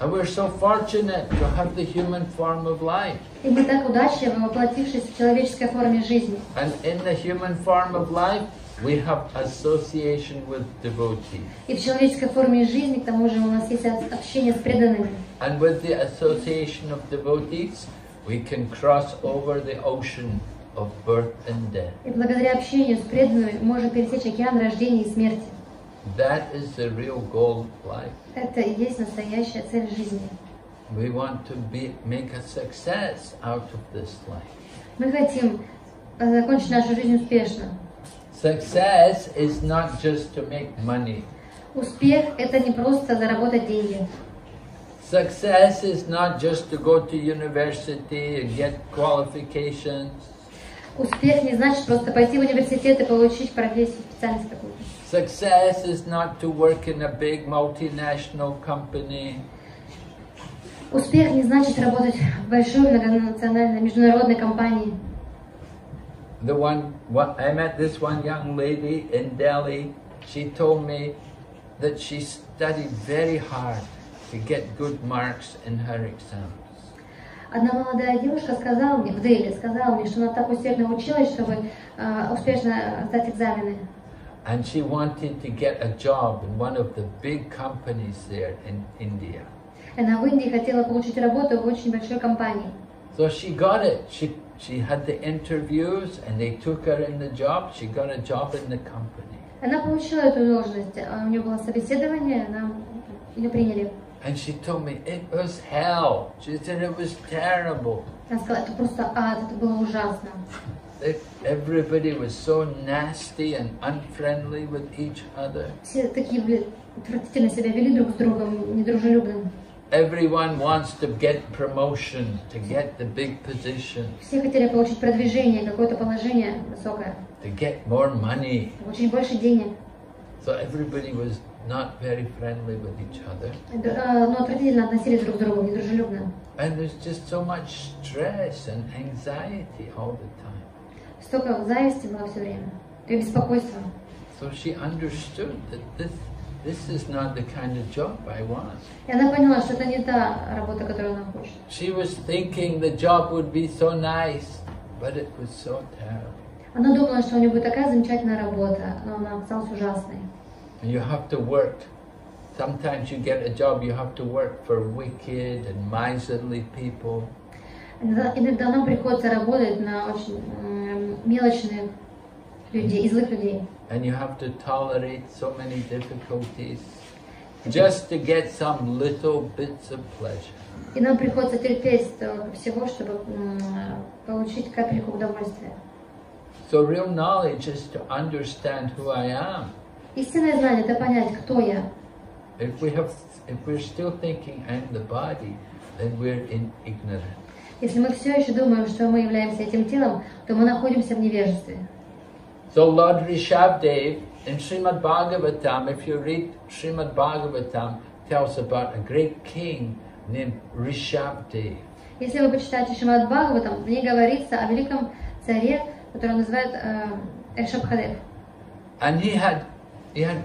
And we're so fortunate to have the human form of life. и мы так удачливы, воплотившись в человеческой форме жизни. And in the human form of life, we have association with devotees. И в человеческой форме жизни, к тому же, у нас есть об- общение с преданными. And with the association of devotees, we can cross over the ocean of birth and death. И благодаря общению с преданными можем пересечь океан рождения и смерти. That is the real goal of life. Это и есть настоящая цель жизни. We want to be, make a success out of this life. Мы хотим э, закончить нашу жизнь успешно. Success is not just to make money. Успех – это не просто заработать деньги. Success is not just to go to university and get qualifications. Успех не значит просто пойти в университет и получить профессию, специальность. Success is not to work in a big multinational company. Успех не значит работать в большой многонациональной международной компании. The one, one, I met this one young lady in Delhi. She told me that she studied very hard to get good marks in her exams. Одна молодая девушка сказала мне, в Дели, сказала мне, что она так усердно училась, чтобы э, успешно сдать экзамены. And she wanted to get a job in one of the big companies there in India. Она в Индии хотела получить работу в очень большой компании. So she got it. She, she had the interviews and they took her in the job. She got a job in the company. Она получила эту должность, а у нее было собеседование, она ее приняли. And she told me it was hell. She said it was terrible. Она сказала, это просто ад, это было ужасно. [laughs] That everybody was so nasty and unfriendly with each other. Все такие, блин, отвратительно себя вели друг с другом, недружелюбно. Everyone wants to get promotion, to get the big position, Все хотели получить продвижение, какое-то положение высокое, to get more money. получить больше денег. So everybody was not very friendly with each other. Д- э, Но отвратительно относились друг к другу, недружелюбно. And there's just so much stress and anxiety all the time. Столько зависти было все время, и беспокойства. So she understood that this, this is not the kind of job I want. И она поняла, что это не та работа, которую она хочет. She was thinking the job would be so nice, but it was so terrible. Она думала, что у нее будет такая замечательная работа, но она оказалась ужасной. And you have to work. Sometimes you get a job, you have to work for wicked and miserly people. Иногда, нам приходится работать на очень мелочных людей, и злых людей. And you have to tolerate so many difficulties just to get some little bits of pleasure. И нам приходится терпеть столько всего, чтобы получить капельку удовольствия. So real knowledge is to understand who I am. Истинное знание – это понять, кто я. If we have, if we're still thinking I'm the body, then we're in ignorance. Если мы все еще думаем, что мы являемся этим телом, то мы находимся в невежестве. So Lord Rishabdev in Srimad Bhagavatam, if you read Srimad Bhagavatam, tells about a great king named Rishabdev. Если вы почитаете Шимад Бхагаватам, в ней говорится о великом царе, которого называют э, Ришабхадев. And he had, he had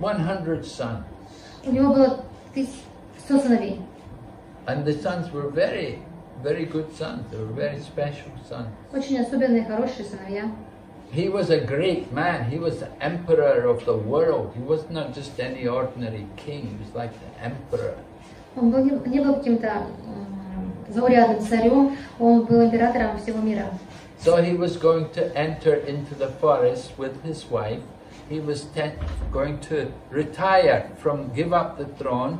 100 sons. У него было тысяч, 100 сыновей. And the sons were very, very good sons. They were very special sons. Очень особенные, хорошие сыновья. He was a great man. He was the emperor of the world. He was not just any ordinary king. He was like the emperor. Он был, не, не был каким-то м, заурядным царем, он был императором всего мира. So he was going to enter into the forest with his wife. He was te- going to retire from, give up the throne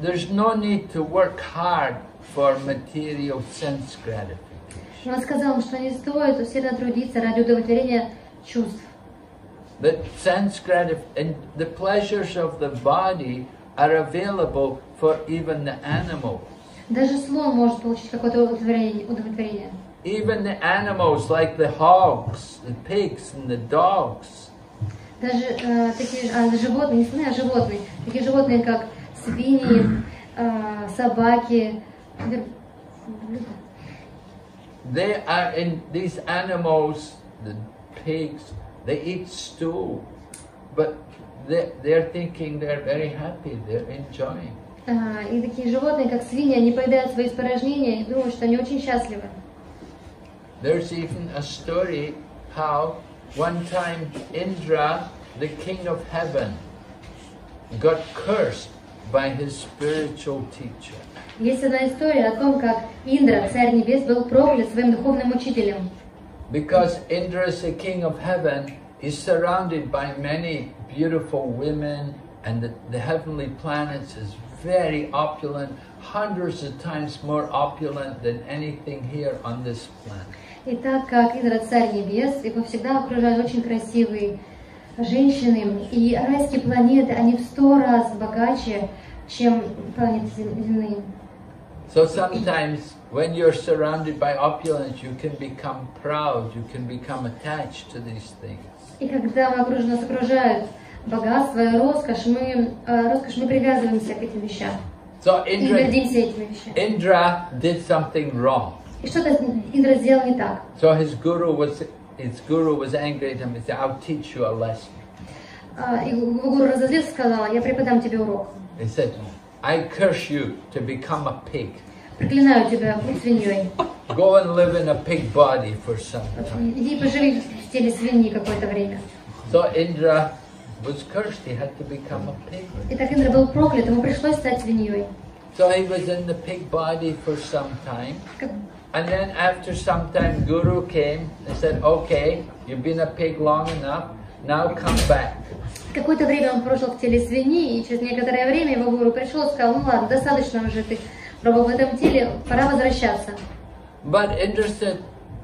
there's no need to work hard for material sense gratification. И Он сказал им, что не стоит усердно трудиться ради удовлетворения чувств. That sense gratif- and the pleasures of the body are available for even the animals. Даже слон может получить какое-то удовлетворение. удовлетворение. Even the animals like the hogs, the pigs and the dogs. Даже э, такие ж- а, животные, не слоны, а животные. Такие животные, как свиньи, э, собаки. They are in these animals, the pigs, they eat stool, but they, they're thinking they're very happy, they're enjoying. А, И такие животные, как свиньи, они поедают свои испражнения и думают, что они очень счастливы. There's even a story how one time Indra, the king of heaven, got cursed by his spiritual teacher. Есть одна история о том, как Индра, царь небес, был проклят своим духовным учителем. Because Indra is the king of heaven, is surrounded by many beautiful women, and the, the heavenly planets is very opulent, hundreds of times more opulent than anything here on this planet. И так как Индра царь небес, его всегда окружают очень красивые женщины, и райские планеты, они в сто раз богаче, чем планеты зем- земные. So sometimes when you're surrounded by opulence, you can become proud, you can become attached to these things. И когда мы окруж- нас окружают богатство и роскошь, мы, э, роскошь, мы привязываемся к этим вещам. So Indra. Indra did something wrong. И что-то Индра сделал не так. So his guru was his guru was angry at him and said, I'll teach you a lesson. А, И его гуру разозлился, сказал, я преподам тебе урок. He said, I curse you to become a pig. Проклинаю тебя, будь свиньей. Go and live in a pig body for some time. Иди поживи в теле свиньи какое-то время. So Indra was cursed. He had to become a pig. Итак, Индра был проклят, ему пришлось стать свиньей. So he was in the pig body for some time. And then after some time, Guru came and said, okay, you've been a pig long enough. Now come back. Какое-то время он прожил в теле свиньи, и через некоторое время его гуру пришел и сказал, ну ладно, достаточно уже ты пробовал в этом теле, пора возвращаться. But Indra said,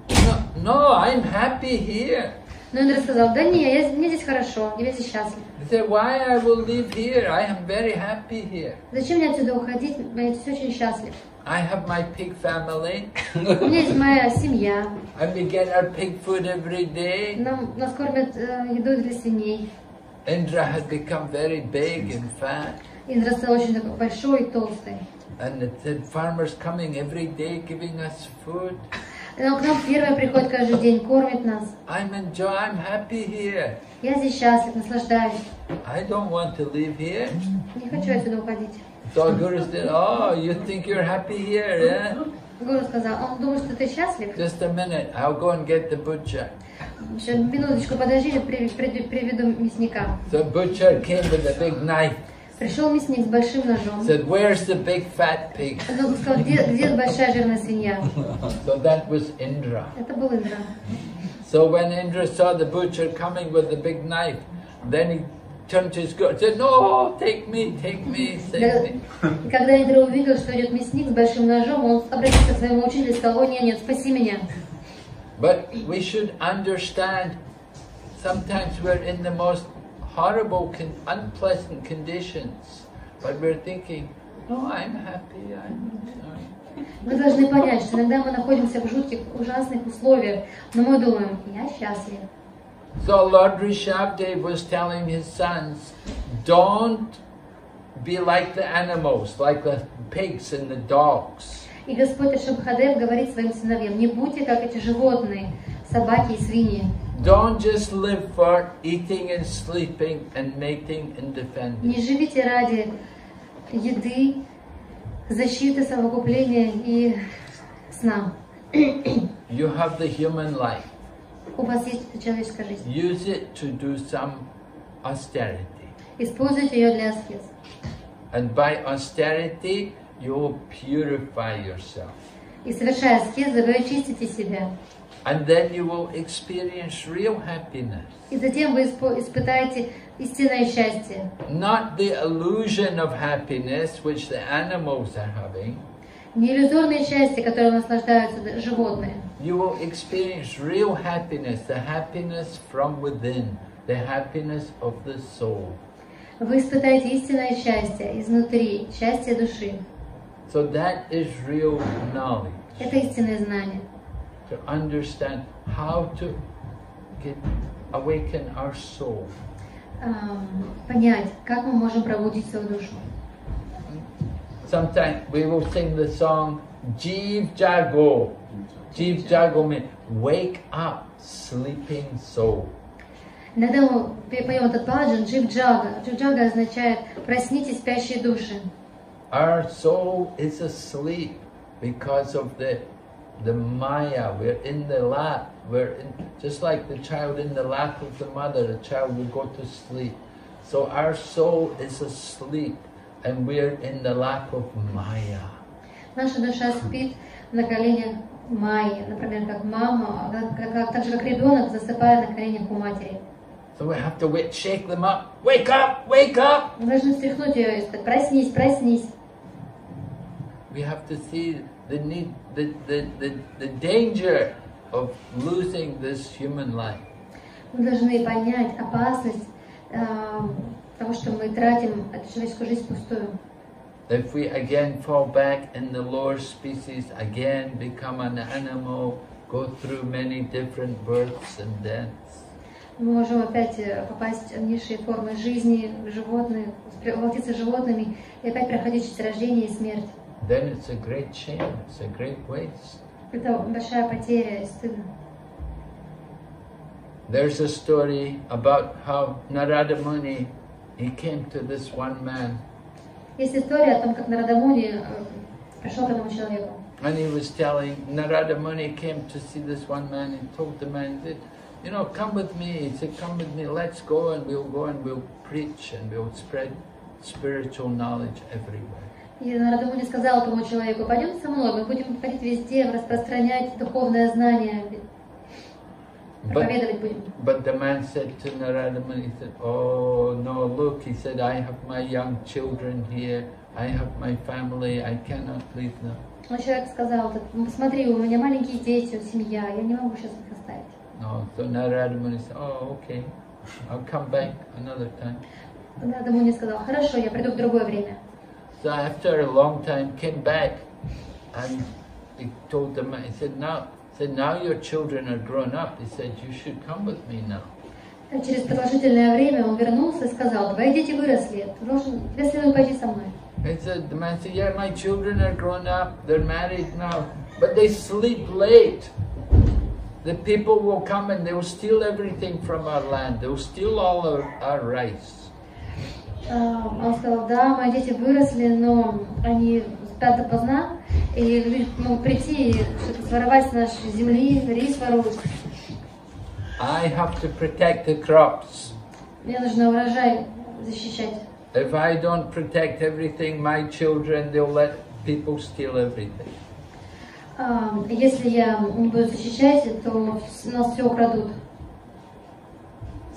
no, no, I'm happy here. Но Индра сказал, да не, я, мне здесь хорошо, я здесь счастлив. He said, why I will live here? I am very happy here. Зачем мне отсюда уходить, я здесь очень счастлив. I have my pig family. У меня есть моя семья, And we get our pig food every day. нам, нас кормят э, едой для свиней. Indra had become very big and fat. Индра стал очень такой большой и толстый. And it said farmers coming every day giving us food. И он к нам первый приходит каждый день, кормит нас. I'm enjoy I'm happy here. Я здесь счастлив, наслаждаюсь. I don't want to live here. Не хочу отсюда уходить. So Guru said, Oh, you think you're happy here, yeah? Гуру сказал, он думает, что ты счастлив? Just a minute, I'll go and get the butcher. Еще минуточку подожди, я при- при- приведу мясника. So butcher came with a big knife. Пришел мясник с большим ножом. Said, Where's the big fat pig? Он сказал, где, где большая жирная свинья? [laughs] So that was Indra. Это был Индра. So when Indra saw the butcher coming with the big knife, then he turned to his guru and said, No, take me, take me, Когда- save me. И когда Индра увидел, что идет мясник с большим ножом, он обратился к своему учителю и сказал, о нет, нет, спаси меня. But we should understand sometimes we're in the most horrible, con- unpleasant conditions, but we're thinking, No, I'm happy, I'm. I'm-" Вы должны понять, что иногда мы находимся в жутких, ужасных условиях, но мы думаем, я счастлив. So Lord Rishabdev was telling his sons, don't be like the animals, like the pigs and the dogs. И Господь Ашабхадев говорит своим сыновьям, не будьте как эти животные, собаки и свиньи. Don't just live for eating and sleeping and mating and defending. Не живите ради еды, защиты, совокупления и сна. You have the human life. У вас есть эта человеческая жизнь. Use it to do some austerity. Используйте ее для аскез. And by austerity, you will purify yourself. И совершая аскезы, вы очистите себя. And then you will experience real happiness. И затем вы испытаете истинное счастье. Not the illusion of happiness which the animals are having. Не иллюзорное счастье, которым наслаждаются животные. You will experience real happiness, the happiness from within, the happiness of the soul. Вы испытаете истинное счастье изнутри, счастье души. So that is real knowledge. Это истинное знание. To understand how to get, awaken our soul. Ам, понять, как мы можем пробудить свою душу. Sometimes we will sing the song Jeev Jago. Jeev Jago means wake up, sleeping soul. Иногда мы поем этот баджан Джиджага. Джиджага означает «проснитесь, спящие души». Our soul is asleep because of the the Maya. We're in the lap. We're in, just like the child in the lap of the mother. The child will go to sleep. So our soul is asleep, and we're in the lap of Maya. Наша душа спит на коленях Майи, например, как мама, как, как- так же как ребенок засыпает на коленях у матери. So we have to wait, shake them up. Wake up! Wake up! Мы должны встряхнуть ее и сказать, проснись, проснись. We have to see the need, the, the, the, the danger of losing this human life. Мы должны понять опасность эм, того, что мы тратим эту человеческую жизнь впустую. If we again fall back in the lower species, again become an animal, go through many different births and deaths. Мы можем опять э, попасть в низшие формы жизни, животные, воплотиться животными и опять проходить через рождение и смерть. Then it's a great shame, it's a great waste. Это большая потеря и стыдно. There's a story about how Narada Muni, he came to this one man Есть история о том, как Нарадамуни э, пришел к одному человеку. and he was telling, Narada Muni came to see this one man and told the man, said, you know, come with me. He said, come with me, let's go and we'll go and we'll preach and we'll spread spiritual knowledge everywhere. И Нарадамуни сказал этому человеку, пойдем со мной, мы будем ходить везде, распространять духовное знание, But, проповедовать будем. but the man said to Narada Muni, he said, oh no, look, he said, I have my young children here, I have my family, I cannot leave them. Но человек сказал, «Так, ну, посмотри, у меня маленькие дети, семья, я не могу сейчас их оставить. No, so Narada Muni said, oh, okay, I'll come back another time. Нарадамуни сказал, хорошо, я приду в другое время. So after a long time, came back and he told the man, he said, now, he said, now your children are grown up. He said, you should come with me now. А Через продолжительное время он вернулся и сказал, твои дети выросли, ты должен, тебе следует пойти со мной. He said, the man said, yeah, my children are grown up, they're married now, but they sleep late. The people will come and they will steal everything from our land. They will steal all our, our rice. А, Он сказал, да, мои дети выросли, но они спят допоздна, и люди могут прийти и что-то своровать с нашей земли, рис воруют. I have to protect the crops. Мне нужно урожай защищать. If I don't protect everything, my children, they'll let people steal everything. А, Если я не буду защищать, то нас все украдут.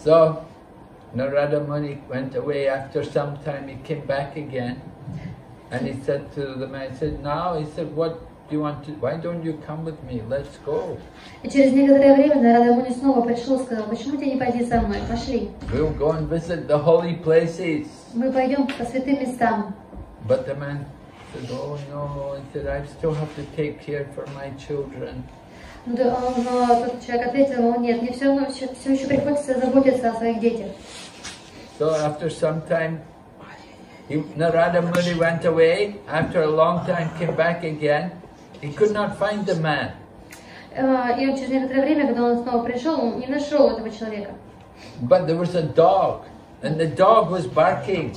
So Narada Muni went away after some time, he came back again and he said to the man, he said, now, he said, what do you want to, why don't you come with me, let's go. И через некоторое время Нарадамуни снова пришел и сказал, почему тебе не пойти со мной? Пошли. We'll go and visit the holy places. Мы пойдем по святым местам. But the man said, oh no, he said, I still have to take care for my children. Ну, да, он- Но тот человек ответил, «О, нет, мне все равно все, все еще приходится заботиться о своих детях. So after some time, he, Narada Muni went away. After a long time, came back again. He could not find the man. А, И он через некоторое время, когда он снова пришел, он не нашел этого человека. But there was a dog, and the dog was barking.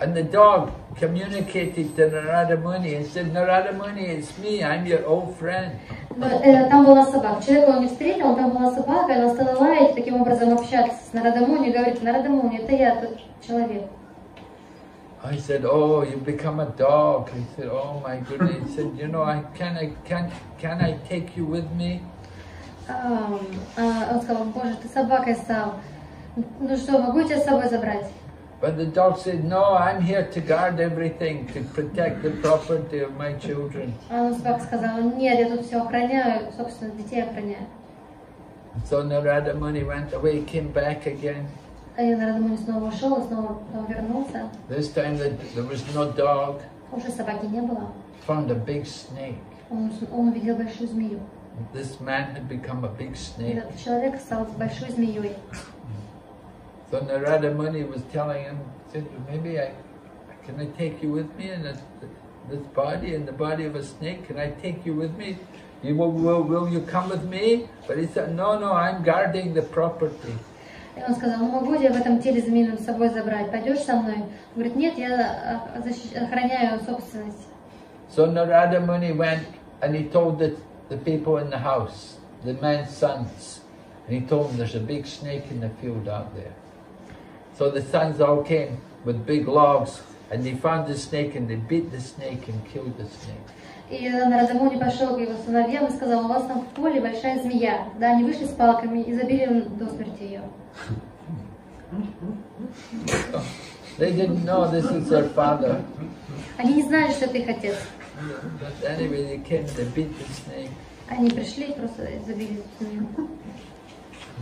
And the dog communicated to Narada Muni and said, Narada Muni, it's me, I'm your old friend. Но, э, Там была собака. Человека он не встретил, там была собака, и она стала лаять, таким образом общаться с Нарадамуни, и говорит, Нарадамуни, это я, тот человек. I said, oh, you become a dog. He said, oh my goodness. He said, you know, I can I can can I take you with me? А, а, Он сказал, боже, ты собакой стал. Ну что, могу тебя с собой забрать? But the dog said, no, I'm here to guard everything, to protect the property of my children. А он собака сказала, нет, я тут все охраняю, собственно, детей охраняю. So Narada Muni went away, came back again. А я Нарадамуни снова ушел, и снова потом вернулся. This time that there was no dog. Уже собаки не было. Found a big snake. Он, он увидел большую змею. This man had become a big snake. Этот человек стал большой змеей. So Narada Muni was telling him, said, maybe I, can I take you with me in this, this body, in the body of a snake? Can I take you with me? You will, will, will you come with me? But he said, no, no, I'm guarding the property. И он сказал, ну могу я в этом теле змеином с собой забрать? Пойдешь со мной? Он говорит, нет, я а, защищ- охраняю собственность. So Narada Muni went and he told the, the people in the house, the man's sons, and he told them there's a big snake in the field out there. So the sons all came with big logs and they found the snake and they beat the snake and killed the snake. И Нарадамуни пошел к его сыновьям и сказал, у вас там в поле большая змея. Да, они вышли с палками и забили до смерти ее. They didn't know this is their father. Они не знали, что это их отец. But anyway, they came, they beat the snake. Они пришли и просто забили змею.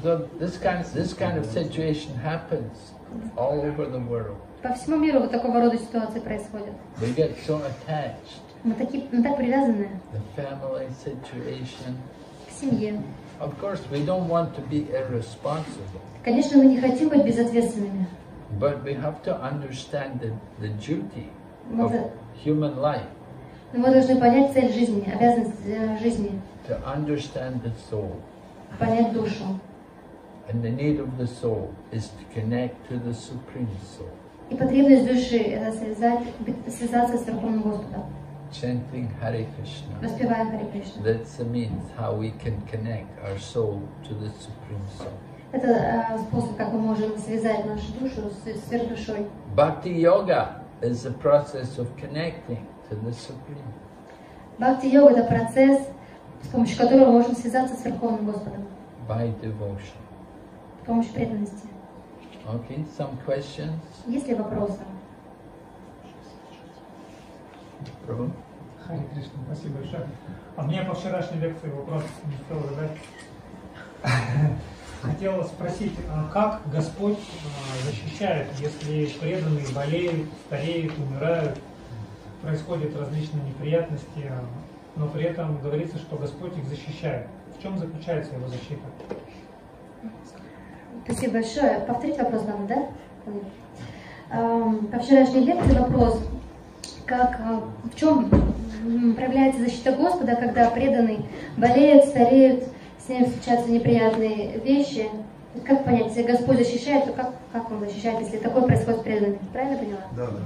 So this kind of, this kind of situation happens all over the world. По всему миру вот такого рода ситуации происходят. We get so attached. Мы, такие, мы так привязаны The family situation. к семье. Of course, we don't want to be irresponsible, Конечно, мы не хотим быть безответственными. but we have to understand the, the duty Мы, of до- human life, но мы должны понять цель жизни, обязанность э, жизни, to understand the soul. понять душу. And the need of the soul is to connect to the Supreme Soul, И потребность души – это связать, связаться с Верховным Господом, chanting Hare Krishna. That's the means how we can connect our soul to the Supreme Soul. Это э, способ, как мы можем связать нашу душу с, сверхдушой. Bhakti Yoga is the process of connecting to the Supreme. Бхакти-йога – это процесс, с помощью которого мы можем связаться с Верховным Господом, by devotion. с помощью преданности. Okay, some questions? Есть ли вопросы? Prabhu? Хари Кришна, спасибо большое. А мне по вчерашней лекции вопрос не успел задать. [laughs] Хотел спросить, а как Господь а, защищает, если преданные болеют, стареют, умирают, происходят различные неприятности, а, но при этом говорится, что Господь их защищает. В чем заключается его защита? Спасибо большое. Повторить вопрос надо, да? Эм, По вчерашней лекции вопрос, как, э, в чем проявляется защита Господа, когда преданные болеют, стареют, с ними случаются неприятные вещи. Как понять, если Господь защищает, то как, как Он защищает, если такое происходит с преданными? Правильно поняла? Да, да.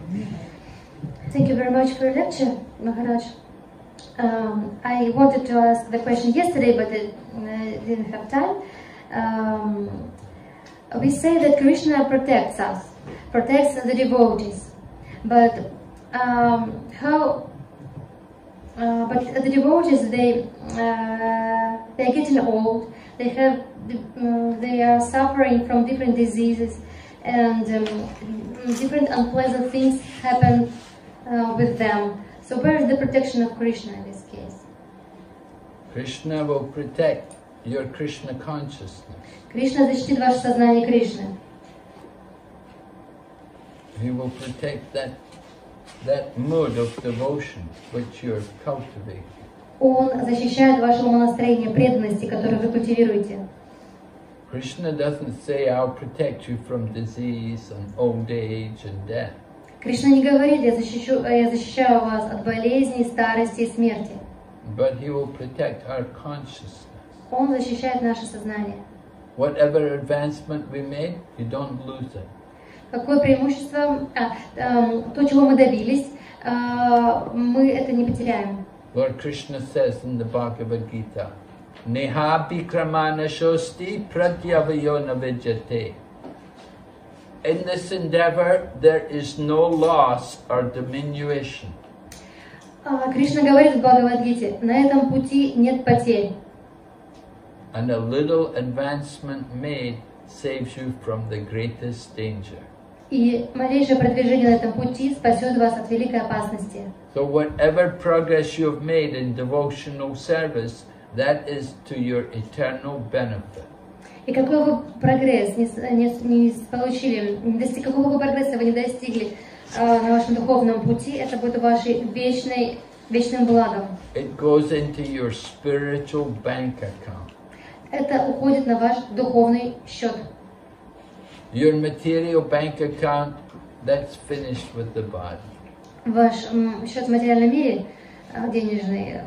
Thank you very much for your lecture, Maharaj. Um, I wanted to ask the question yesterday, but it, uh, didn't have time. Um, we say that Krishna protects us, protects the devotees, but um, how? Uh, but the devotees they uh, they are getting old. They have uh, they are suffering from different diseases, and um, different unpleasant things happen uh, with them. So where is the protection of Krishna in this case? Krishna will protect your Krishna consciousness. Кришна защитит ваше сознание Кришны. He will protect that that mood of devotion which you're cultivating. Он защищает ваше умонастроение преданности, которое вы культивируете. Krishna doesn't say, I'll protect you from disease and old age and death. Кришна не говорит, я защищу, э, я защищаю вас от болезней, старости и смерти. But he will protect our consciousness. Он защищает наше сознание. Whatever advancement we made, you don't lose it. Какое преимущество? А, эм, то, чего мы добились, а, мы это не потеряем. Lord Krishna says in the Bhagavad Gita, Neha bikramana shosti pratyavayona vidyate. In this endeavor, there is no loss or diminution. А, Кришна говорит в Бхагавадгите, на этом пути нет потерь. And a little advancement made saves you from the greatest danger. И малейшее продвижение на этом пути спасет вас от великой опасности. So whatever progress you have made in devotional service, that is to your eternal benefit. И какой бы прогресс не, не не получили, не достиг, какого бы прогресса вы не достигли а, на вашем духовном пути, это будет вашей вечной, вечным благом. It goes into your spiritual bank account. Это уходит на ваш духовный счет. Your material bank account, that's finished with the body. Ваш м, счет в материальном мире, а, денежный, э,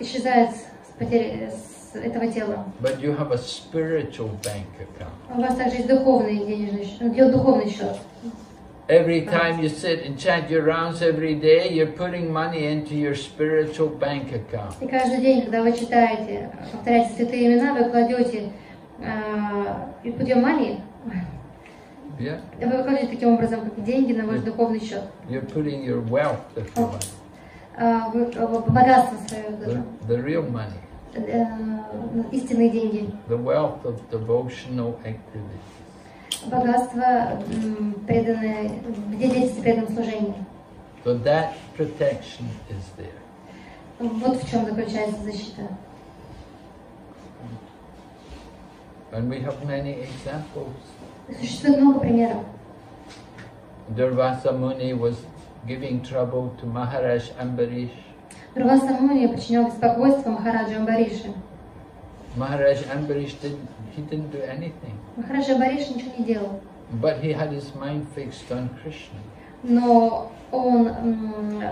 исчезает с, потери- с с этого тела. but you have a spiritual bank account. У вас также есть духовный денежный счет, ну, духовный счет. Every time you sit and chant your rounds every day, you're putting money into your spiritual bank account. И каждый день, когда вы читаете, повторяете святые имена, вы кладете а, и put your money, Yeah? вы кладете таким образом деньги на ваш духовный счет. You're putting your wealth, if you want, вы, богатство свое, the, the real money, э, истинные деньги, the wealth of devotional activity. богатство, преданное, в деятельности преданном служении. So that protection is there. Вот в чем заключается защита. And we have many examples. Существует много примеров. Durvasa Muni was giving trouble to Maharaj Ambarish. Дурваса Муни причинял беспокойство Махараджа Амбариши. Maharaj Ambarish didn't, he didn't do anything. Махараджа Амбариш ничего не делал. But he had his mind fixed on Krishna. но он, м,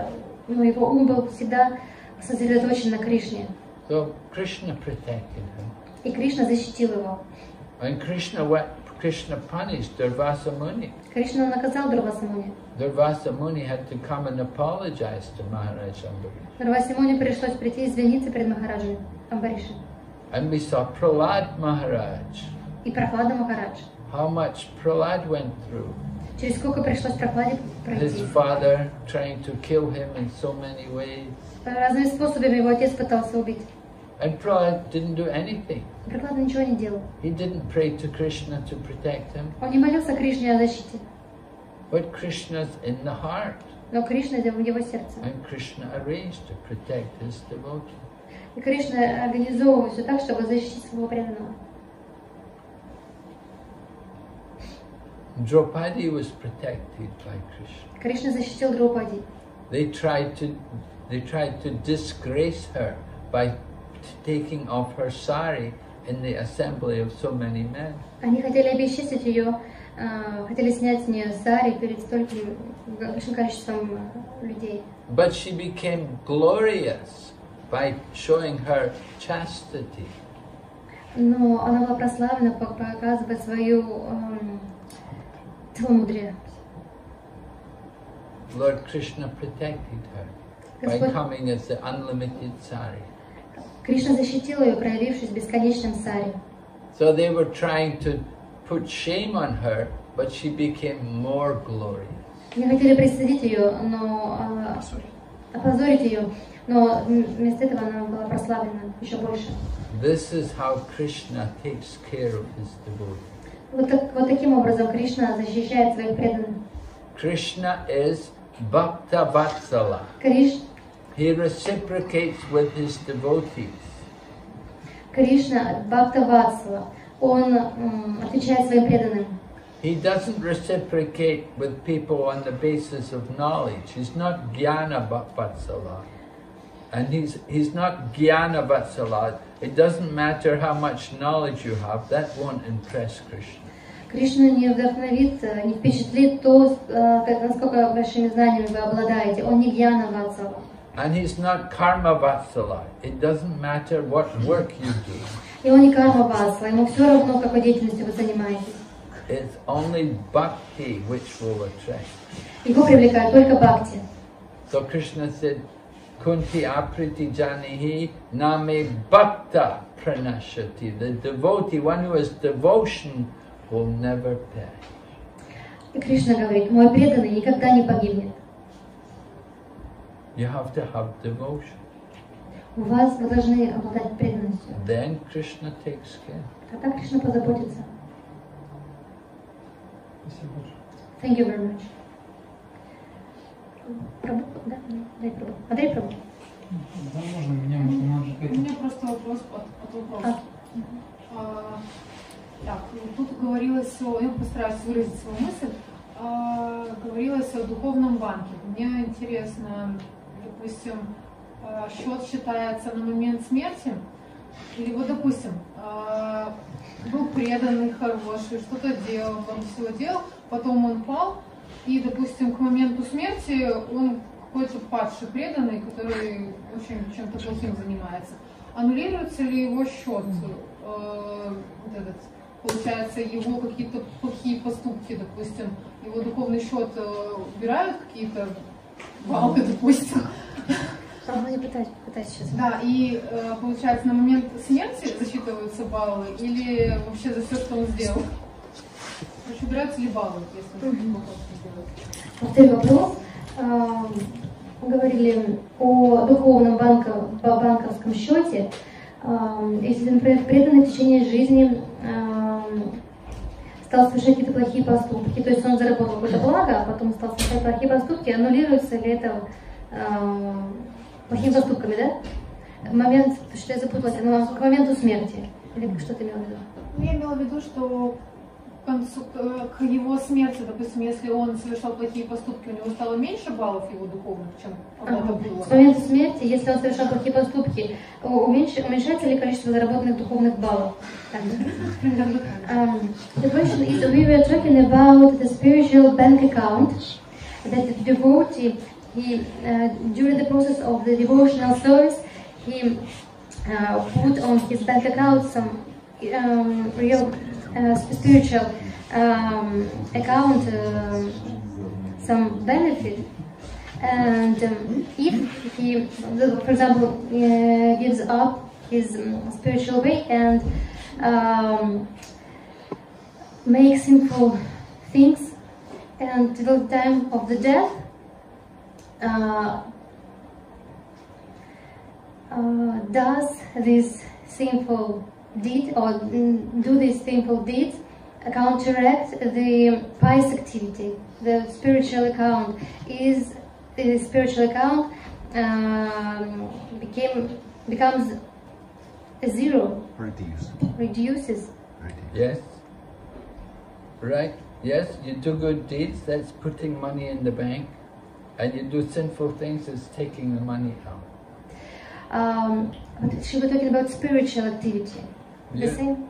ну, его ум был всегда сосредоточен на Кришне. So Krishna protected him. И Кришна защитил его. And Krishna what Krishna punished Durvasa Muni. Кришна наказал Дурваса Муни. Durvasa Muni had to come and apologize to Maharaj Ambarish. Дурвасе Муни пришлось прийти извиниться перед Махараджем Амбариши. And we saw Prahlad Maharaj. И Прохлада Махарадж. How much Prahlad went through. Через сколько пришлось Прохладе His пройти. father trying to kill him in so many ways. Разными способами его отец пытался убить. And Prahlad didn't do anything. Прохлада ничего не делал. He didn't pray to Krishna to protect him. Он не молился Кришне о защите. But Krishna's in the heart. Но Кришна это в его сердце. And Krishna arranged to protect his devotee. И Кришна организовывал все так, чтобы защитить своего преданного. Draupadi was protected by Krishna. Кришна защитил Драупади. They tried to they tried to disgrace her by t- taking off her sari in the assembly of so many men. Они хотели обесчестить ее, а, хотели снять с нее сари перед стольким большим количеством а, людей. But she became glorious by showing her chastity. Но она была прославлена, по- показывая свою эм, целомудрие. Lord Krishna protected her by Господь- coming as the unlimited sari. Кришна защитил ее, проявившись в бесконечном саре. So they were trying to put shame on her, but she became more glorious. Они хотели пристыдить ее, но а, опозорить ее, но вместо этого она была прославлена еще больше. This is how Krishna takes care of his devotees. Вот, так- вот таким образом Кришна защищает своих преданных. Krishna is Bhakta Vatsala. Криш, He reciprocates with his devotees. Кришна Бхакта Ватсала, он м, отвечает своим преданным. He doesn't reciprocate with people on the basis of knowledge. He's not Jnana Va- Vatsala. And he's, he's not Jnana Vatsala. It doesn't matter how much knowledge you have, that won't impress Krishna. Кришна не вдохновит, э, не впечатлит то, э, как- насколько большими знаниями вы обладаете. Он не Гьяна Ватсала. And he's not karma vatsala. It doesn't matter what work you do. It's only bhakti which will attract. So Krishna said, Kaunteya pratijanihi na me bhakta pranasyati. The devotee, one who has devotion, will never perish. Кришна говорит, мой преданный никогда не погибнет. You have to have devotion. У вас вы должны обладать преданностью. Then Krishna takes care. Тогда Кришна позаботится. Спасибо большое. Thank you very much. Прабу? Да? Дай Прабу. Андрей Прабу. Да, можно меня может У меня просто вопрос от, от вопроса. А, так, ну, тут говорилось о, я постараюсь выразить свою мысль, А, говорилось о духовном банке. Мне интересно, допустим, а, счет считается на момент смерти, или вот, допустим, а, был преданный, хороший, что-то делал, он всего делал, потом он пал, и, допустим, к моменту смерти он какой-то падший преданный, который очень чем-то плохим занимается. аннулируется ли его счет? Э, вот этот, получается, его какие-то плохие поступки, допустим, его духовный счет э, убирают какие-то баллы, допустим. Ага, не пытайся, пытайся сейчас. Да, и э, получается на момент смерти засчитываются баллы или вообще за все, что он сделал? Короче, убираются ли баллы, если он сделает? Повторю вопрос. А, Мы говорили о духовном банка, ба- банковском счете. А, Если, например, преданный в течение жизни стал совершать какие-то плохие поступки, то есть он заработал какое-то благо, а потом стал совершать плохие поступки, аннулируется ли это а, плохими поступками, да? Момент, что я запуталась, к моменту смерти. Или что ты имела в виду? Я имела в виду, что концу, э, к его смерти, допустим, если он совершал плохие поступки, у него стало меньше баллов его духовных, чем когда-то было. С момента смерти, если он совершал плохие поступки, уменьш- уменьшается ли количество заработанных духовных баллов? Um, [laughs] the question is, we were talking about the spiritual bank account that the devotee, he, uh, during the process of the devotional service, he uh, put on his bank account some um, real spiritual um, account, um some benefit. And um, if he, for example, uh, gives up his um, spiritual way and um, makes sinful things, and till the time of the death, uh, uh, does this sinful deed or mm, do these sinful deeds counteract the pious activity, the spiritual account is the spiritual account um, became becomes a zero, Reduce. reduces. Yes? Right? Yes, you do good deeds, that's putting money in the bank. And you do sinful things, it's taking the money out. Um, but she was talking about spiritual activity. Same?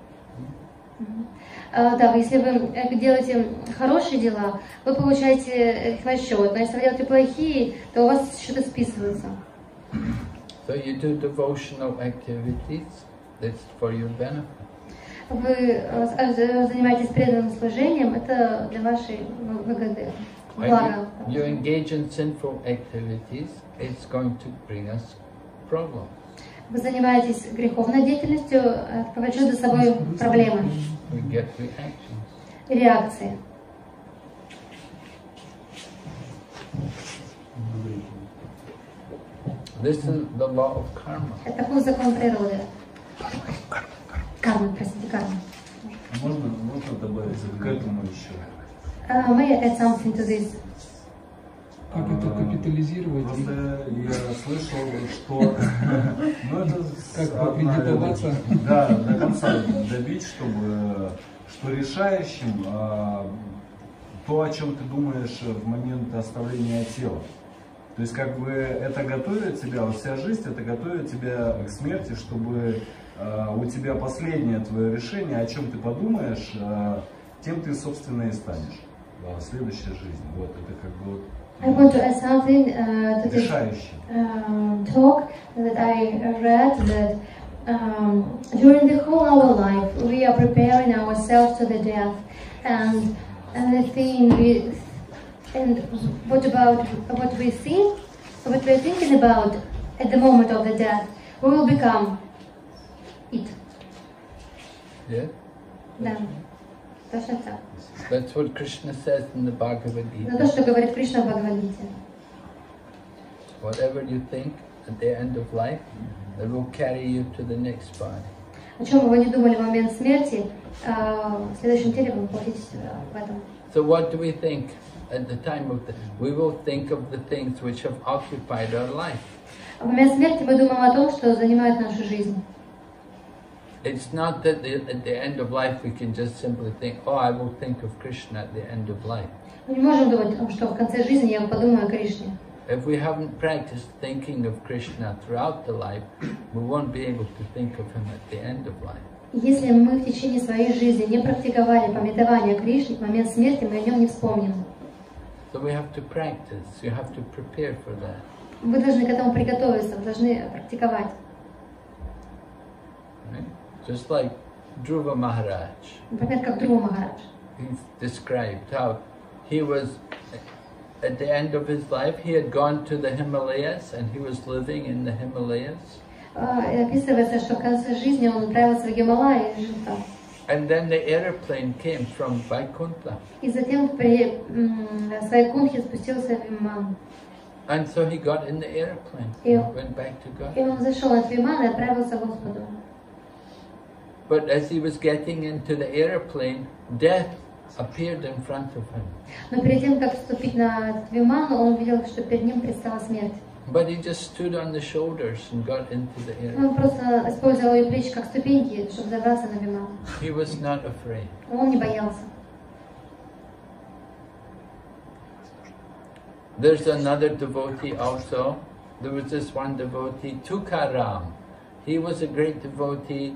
Мгм. А, да, если вы э, делаете хорошие дела, вы получаете их на счет, но если вы делаете плохие, то у вас счеты списываются. So you do devotional activities, that's for your benefit. Вы э, э, занимаетесь преданным служением, это для вашей вы- выгоды, you, you engage in sinful activities, it's going to bring us problems. Вы занимаетесь греховной деятельностью, это повлечет за собой проблемы реакции. This is the law of karma. Это такой закон природы. Карма, простите, карма. Можно, можно добавить к этому еще? Uh, may I add something to this? Как это капитализировать? Просто я слышал, что ну, это [laughs] Как аккредитоваться? Да, до конца добить, чтобы что решающим а, то, о чем ты думаешь в момент оставления тела. То есть как бы это готовит тебя, вот вся жизнь это готовит тебя к смерти, чтобы а, у тебя последнее твое решение, о чем ты подумаешь, а, тем ты, собственно, и станешь в следующей жизни. Вот это как бы I want to add something uh, to this решающий. um, talk that I read that um, during the whole our life we are preparing ourselves to the death and and the thing we and what about what we think what we're thinking about at the moment of the death we will become it Yeah? да точно так That's what Krishna says in the Bhagavad это то Gita. что говорит Кришна в Бхагавадгите Whatever you think at the end of life, that will carry you to the next body. о чем бы вы не думали в момент смерти а, в следующем теле вы находитесь э, в этом So what do we think at the time of the... We will think of the things which have occupied our life. В момент смерти мы думаем о том, что занимает нашу жизнь. It's not that the, at the end of life we can just simply think, oh, I will think of Krishna at the end of life. Мы не можем думать, о том, что в конце жизни я подумаю о Кришне. If we haven't practiced thinking of Krishna throughout the life, we won't be able to think of him at the end of life. Если мы в течение своей жизни не практиковали пометование о Кришне, в момент смерти мы о нем не вспомним. So we have to practice, you have to prepare for that. Вы должны к этому приготовиться, вы должны практиковать. Just like Dhruva Maharaj. Например, как Друва Махарадж. He's described how he was, at the end of his life, he had gone to the Himalayas and he was living in the Himalayas. А, и описывается, что в конце жизни он отправился в Гималай и жил там. And then the aeroplane came from Vaikuntha. И затем при м, своей кунхе спустился в Виман. And so he got in the airplane Yeah. and went back to God. И он зашел от Вимана и отправился к Господу. But as he was getting into the airplane, death appeared in front of him. Но перед тем, как вступить на этот Виман, он увидел, что перед ним предстала смерть. But he just stood on the shoulders and got into the air. Он просто использовал ее плечи как ступеньки, чтобы забраться на Виман. He was not afraid. Он не боялся. There's another devotee also. There was this one devotee, Tukaram. He was a great devotee,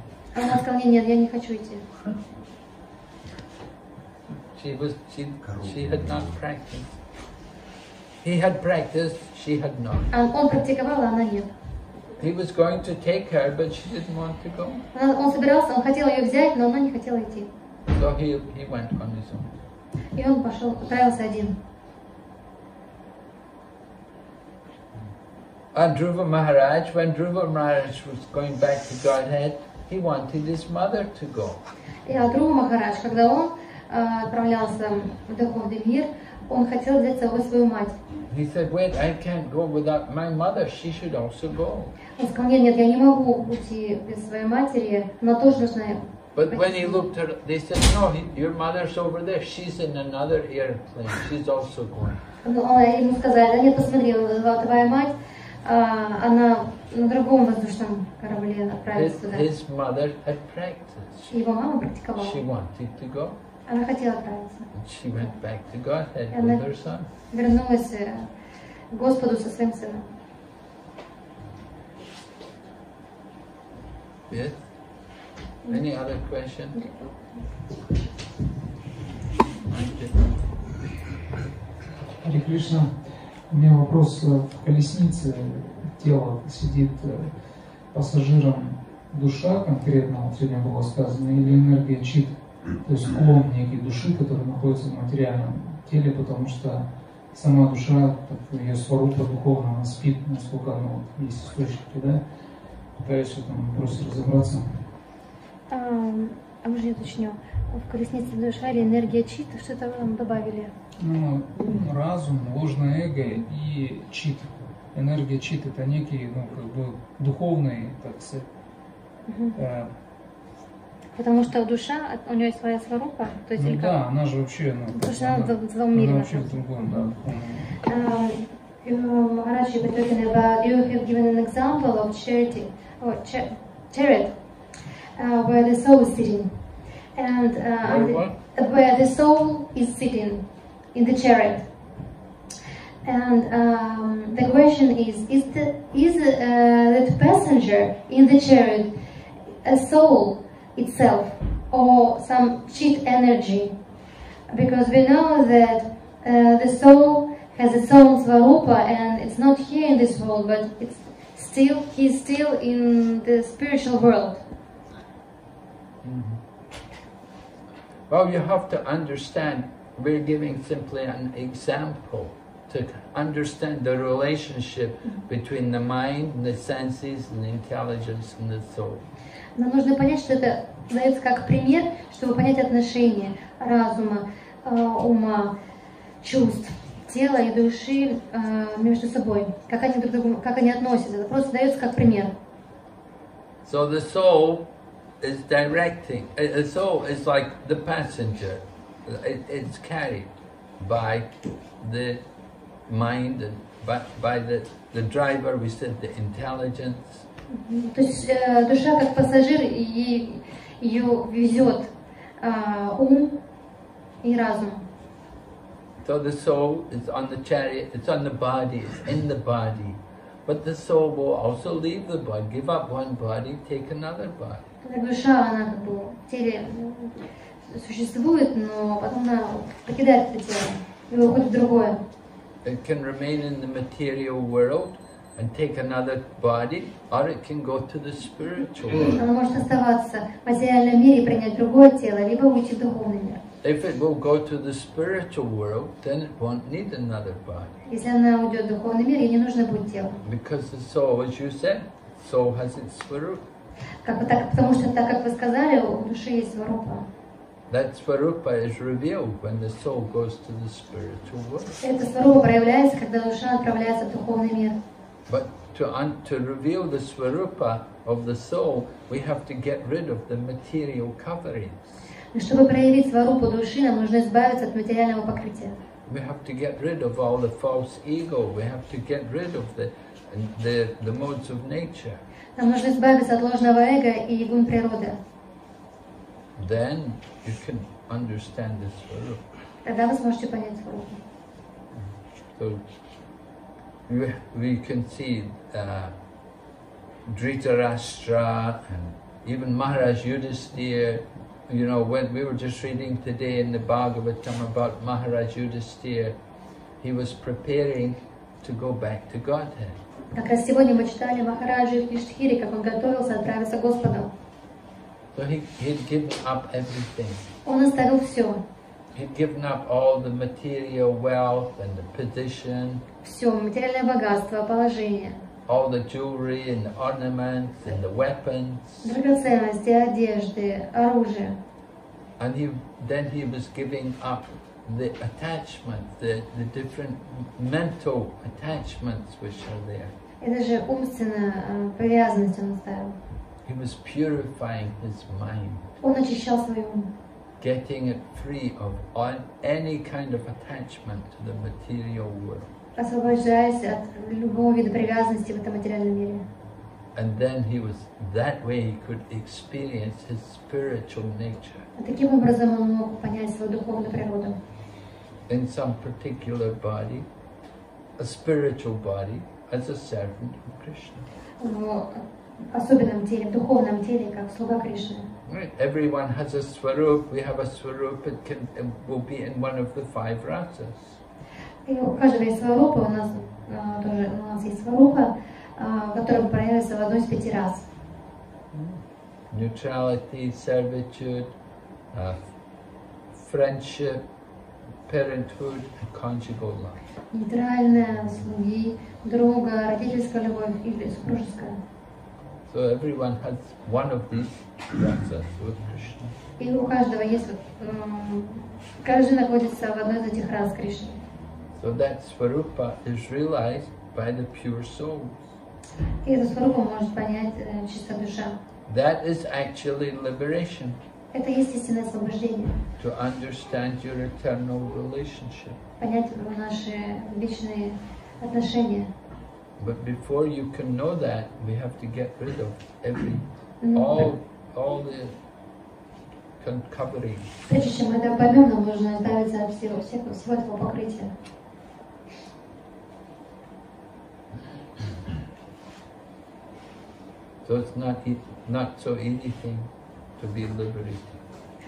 А она сказала, нет, нет, я не хочу идти. She was she she had not practiced. He had practiced, she had not. А он практиковал, а она нет. He was going to take her, but she didn't want to go. Он собирался, он хотел ее взять, но она не хотела идти. So he he went on his own. И он пошел, отправился один. And Dhruva Maharaj, when Dhruva Maharaj was going back to Godhead, he wanted his mother to go. И Адру Махарадж, когда он э, отправлялся в духовный мир, он хотел взять с собой свою мать. He said, wait, I can't go without my mother, she should also go. Он сказал, нет, я не могу уйти без своей матери, она тоже нужна. But when he looked at they said, no, your mother's over there, she's in another airplane, she's also going. Ну, он- Ему сказали, да нет, посмотри, твоя мать, она на другом воздушном корабле His, отправится туда. his mother had practiced. И Его мама практиковала. She wanted to go. Она хотела отправиться. And she went back to Godhead with her son. Вернулась э, к Господу со своим сыном. Yes? Any other question? Харе Кришна, у меня вопрос. э, В колеснице тело сидит э, пассажиром душа конкретно, вот сегодня было сказано, или энергия чит, то есть клон некий души, который находится в материальном теле, потому что сама душа, ее сварупа духовно, она спит, насколько она вот, есть источники, да? Пытаюсь в этом вопросе разобраться. А, а можно я уточню? В колеснице душа или энергия чит, что-то нам добавили? Ну, ум, разум, ложное эго и чит. Энергия чит это некий, ну, как бы духовный, так сказать, Мгм. э, Потому что душа, у нее есть своя сварупа, то есть ну как? да, она же вообще, ну, Потому что она мире она вообще в другом, да, Maharaj, you were talking about, you have given an example of charity, or cha- chariot, uh, where the soul is sitting. And uh, Where the- where the soul is sitting in the chariot. And um, the question is, is, the, is uh, that passenger in the chariot a soul itself or some chit energy? Because we know that uh, the soul has its own svarupa and it's not here in this world, but it's still, he's still in the spiritual world. Well, you have to understand, we're giving simply an example to understand the relationship between the mind, the senses, and the intelligence, and the soul. Нам нужно понять, что это дается как пример, чтобы понять отношения разума, э, ума, чувств, тела и души э, между собой, как они друг другу, как они относятся. Это просто дается как пример. So the soul is directing, uh, the soul is like the passenger. It, it's carried by the mind and by, by the, the driver, we said the intelligence, То есть э, душа как пассажир, и, ее везет а, ум и разум. So the soul is on the chariot, it's on the body, it's in the body. But the soul will also leave the body, give up one body, take another body. Как душа, она как бы в теле м, существует, но потом она покидает это тело и уходит в другое. It can remain in the material world and take another body, or it can go to the spiritual world. Она может оставаться в материальном мире и принять другое тело, либо уйти в духовный мир. If it will go to the spiritual world, then it won't need another body. Если она уйдет в духовный мир, ей не нужно будет тело. Because the soul, as you said, soul has its swarup. Как, бы так, потому что, так как вы сказали, у души есть сварупа. That swarupa is revealed when the soul goes to the spiritual world. Эта сварупа проявляется, когда душа отправляется в духовный мир. But to, un, to reveal the swarupa of the soul, we have to get rid of the material coverings. Но чтобы проявить сварупу души, нам нужно избавиться от материального покрытия. We have to get rid of all the false ego. We have to get rid of the, the, the modes of nature. Нам нужно избавиться от ложного эго и гун природы. Then you can understand the swarup. Тогда вы сможете понять сварупу. So we, we can see uh, Dhritarashtra and even Maharaj Yudhisthira. You know, when we were just reading today in the Bhagavatam about Maharaj Yudhisthira, he was preparing to go back to Godhead. Как раз сегодня мы читали Махараджи Юдхиштхири, как он готовился отправиться к Господу. So he, he'd given up everything. Он оставил все. He'd given up all the material wealth and the position, Все, материальное богатство, положение, all the jewelry and the ornaments and the weapons. драгоценности, одежды, оружие. And he, then he was giving up the attachment, the, the different mental attachments which are there. И даже умственная э, привязанность он оставил. He was purifying his mind, Он очищал свой ум, getting it free of on any kind of attachment to the material world. Освобождаясь от любого вида привязанности в этом материальном мире. And then he was, that way he could experience his spiritual nature А таким образом он мог понять свою духовную природу. in some particular body, a spiritual body, as a servant of Krishna. В особенном теле, в духовном теле, как слуга Кришны. Right. Everyone has a swarup. We have a swarup. It can it will be in one of the five rasas. И у каждого есть сварупа, у нас э, тоже у нас есть сварупа, э, которая проявляется в одной из пяти раз. Neutrality, servitude, uh, friendship, parenthood, and conjugal love. Нейтральная, слуги, друга, родительская любовь или супружеская. So everyone has one of these rasas with Krishna. И у каждого есть, каждый находится в одной из этих рас Кришны. So that swarupa is realized by the pure souls. И эту сварупу может понять э, чистая душа. That is actually liberation. Это есть истинное освобождение. To understand your eternal relationship. Понять наши вечные отношения. But before you can know that, we have to get rid of every, Ну, all, all the con- covering. Прежде чем мы это поймем, нам нужно избавиться от всего, всего, всего этого покрытия. So it's not e- not so easy thing to be liberated.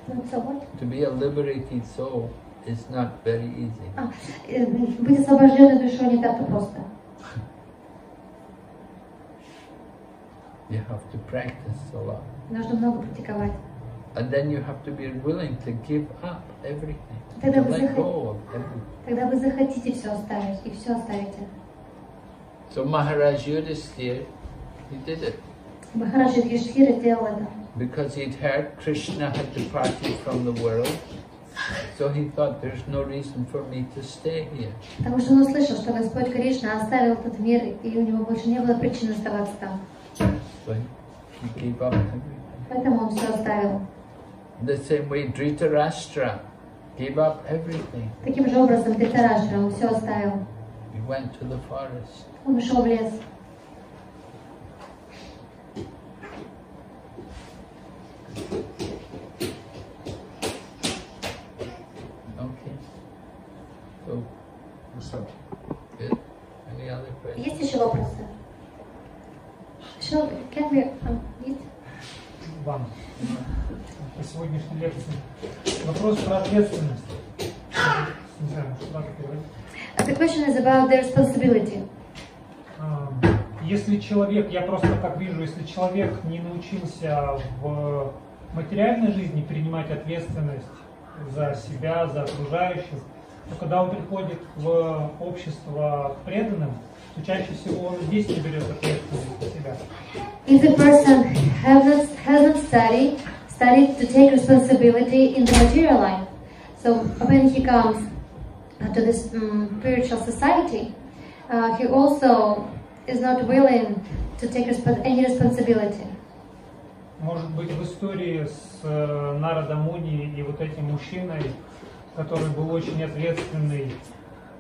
Ну, so what? To be a liberated soul is not very easy. А, э, быть освобожденной душой не так-то просто. You have to practice a lot. Нужно много практиковать. And then you have to be willing to give up everything. Тогда To вы, let захотите, go of everything. тогда вы захотите все оставить, и все оставите. So Maharaj Yudhisthira, he did it. Махарадж Юдхиштхира сделал это. Because he'd heard Krishna had departed from the world, so he thought there's no reason for me to stay here. Потому что он услышал, что Господь Кришна оставил этот мир, и у него больше не было причин оставаться там. So he gave up everything. Поэтому он все оставил. The same way Dhritarashtra gave up everything. Таким же образом Dhritarashtra, он все оставил. He went to the forest. Он ушел в лес. Shall, can we, um, eat? Вам по сегодняшней лекции. Вопрос про ответственность. Не знаю, Влад переводит. Uh, The question is about the responsibility. А, Если человек, я просто так вижу, если человек не научился в материальной жизни принимать ответственность за себя, за окружающих, то когда он приходит в общество преданным, то чаще всего он здесь не берет ответственность за себя. If the person has not, has not studied, studied to take responsibility in the material life, so when he comes to this um, spiritual society, uh, he also is not willing to take any responsibility. Может быть, в истории с э, Народом Муни и вот этим мужчиной, который был очень ответственный,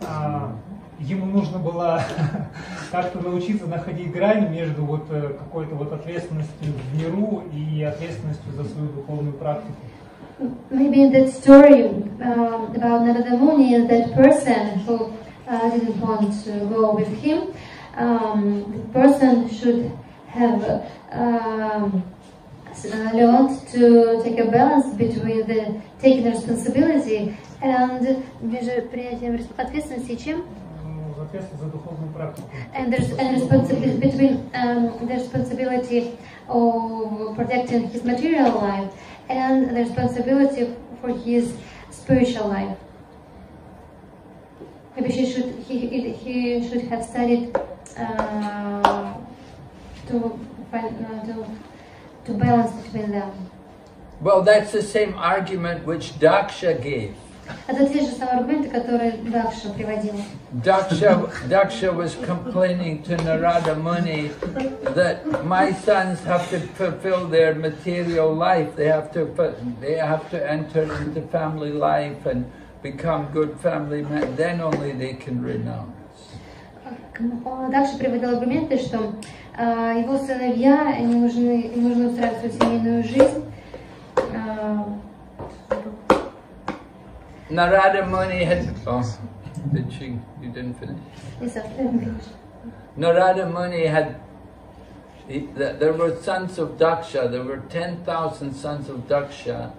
а, ему нужно было [laughs] как-то научиться находить грань между вот э, какой-то вот ответственностью в миру и ответственностью за свою духовную практику. Maybe in that story um, about Narada and that person who uh, didn't want to go with him, um, the person should have um, uh, learned to take a balance between the taking responsibility and между принятием ответственности и чем? And there's and responsibility between um, the responsibility of protecting his material life and the responsibility for his spiritual life. Maybe he should he he should have studied uh, to find uh, to to balance between them. Well, that's the same argument which Daksha gave. Это те же самые аргументы, которые Дакша приводила. Daksha, Daksha was complaining to Narada Muni that my sons have to fulfill their material life. They have to fu- they have to enter into family life and become good family men. Then only they can renounce. Он Дальше приводил аргументы, что а, его сыновья они нужны, им нужно устраивать свою семейную жизнь. Narada Muni had. Oh, did she? You didn't finish? It's a finish. Narada Muni had. He, the, there were sons of Daksha, there were 10,000 sons of Daksha,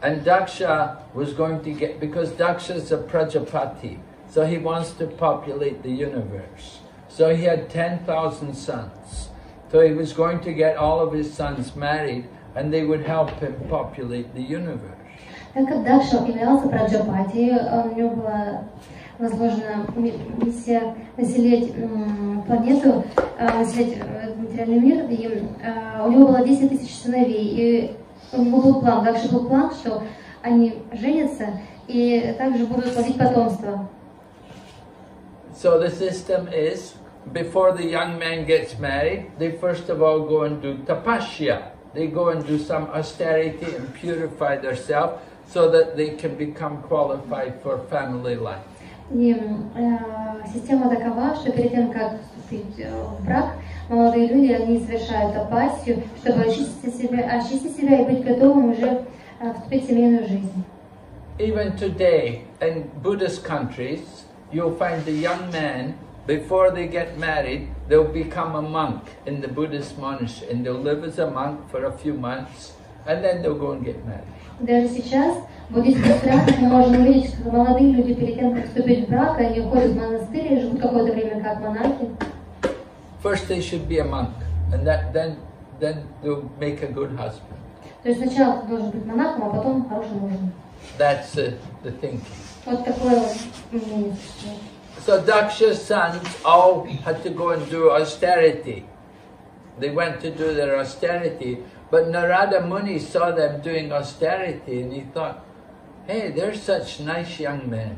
and Daksha was going to get, because Daksha is a Prajapati, so he wants to populate the universe. So he had 10,000 sons. So he was going to get all of his sons married and they would help him populate the universe. Так как Дакша являлся Праджапати, а, у него была возложена ми- миссия населить планету, а, населить э, материальный мир, и у него было 10 тысяч сыновей, и у него был план, дальше был план, что они женятся и также будут плодить потомство. So the system is, before the young man gets married, they first of all go and do tapasya. They go and do some austerity and purify themselves so that they can become qualified for family life. И м, э, система такова, что перед тем, как вступить э, в брак, молодые люди, они совершают апатию, чтобы очистить себя, очистить себя и быть готовым уже э, вступить в семейную жизнь. Even today, in Buddhist countries, you'll find the young man, before they get married, they'll become a monk in the Buddhist monastery and they'll live as a monk for a few months and then they'll go and get married. Даже сейчас буддийских странах мы можем увидеть, что молодые люди перед тем, как вступить в брак, они уходят в монастырь и живут какое-то время как монахи. First they should be a monk and that, then, then they'll make a good husband. То есть сначала ты должен быть монахом, а потом хорошим мужем. That's uh, the thinking. Вот такое мнение. So Daksha's sons all had to go and do austerity. They went to do their austerity, but Narada Muni saw them doing austerity and he thought, hey, they're such nice young men.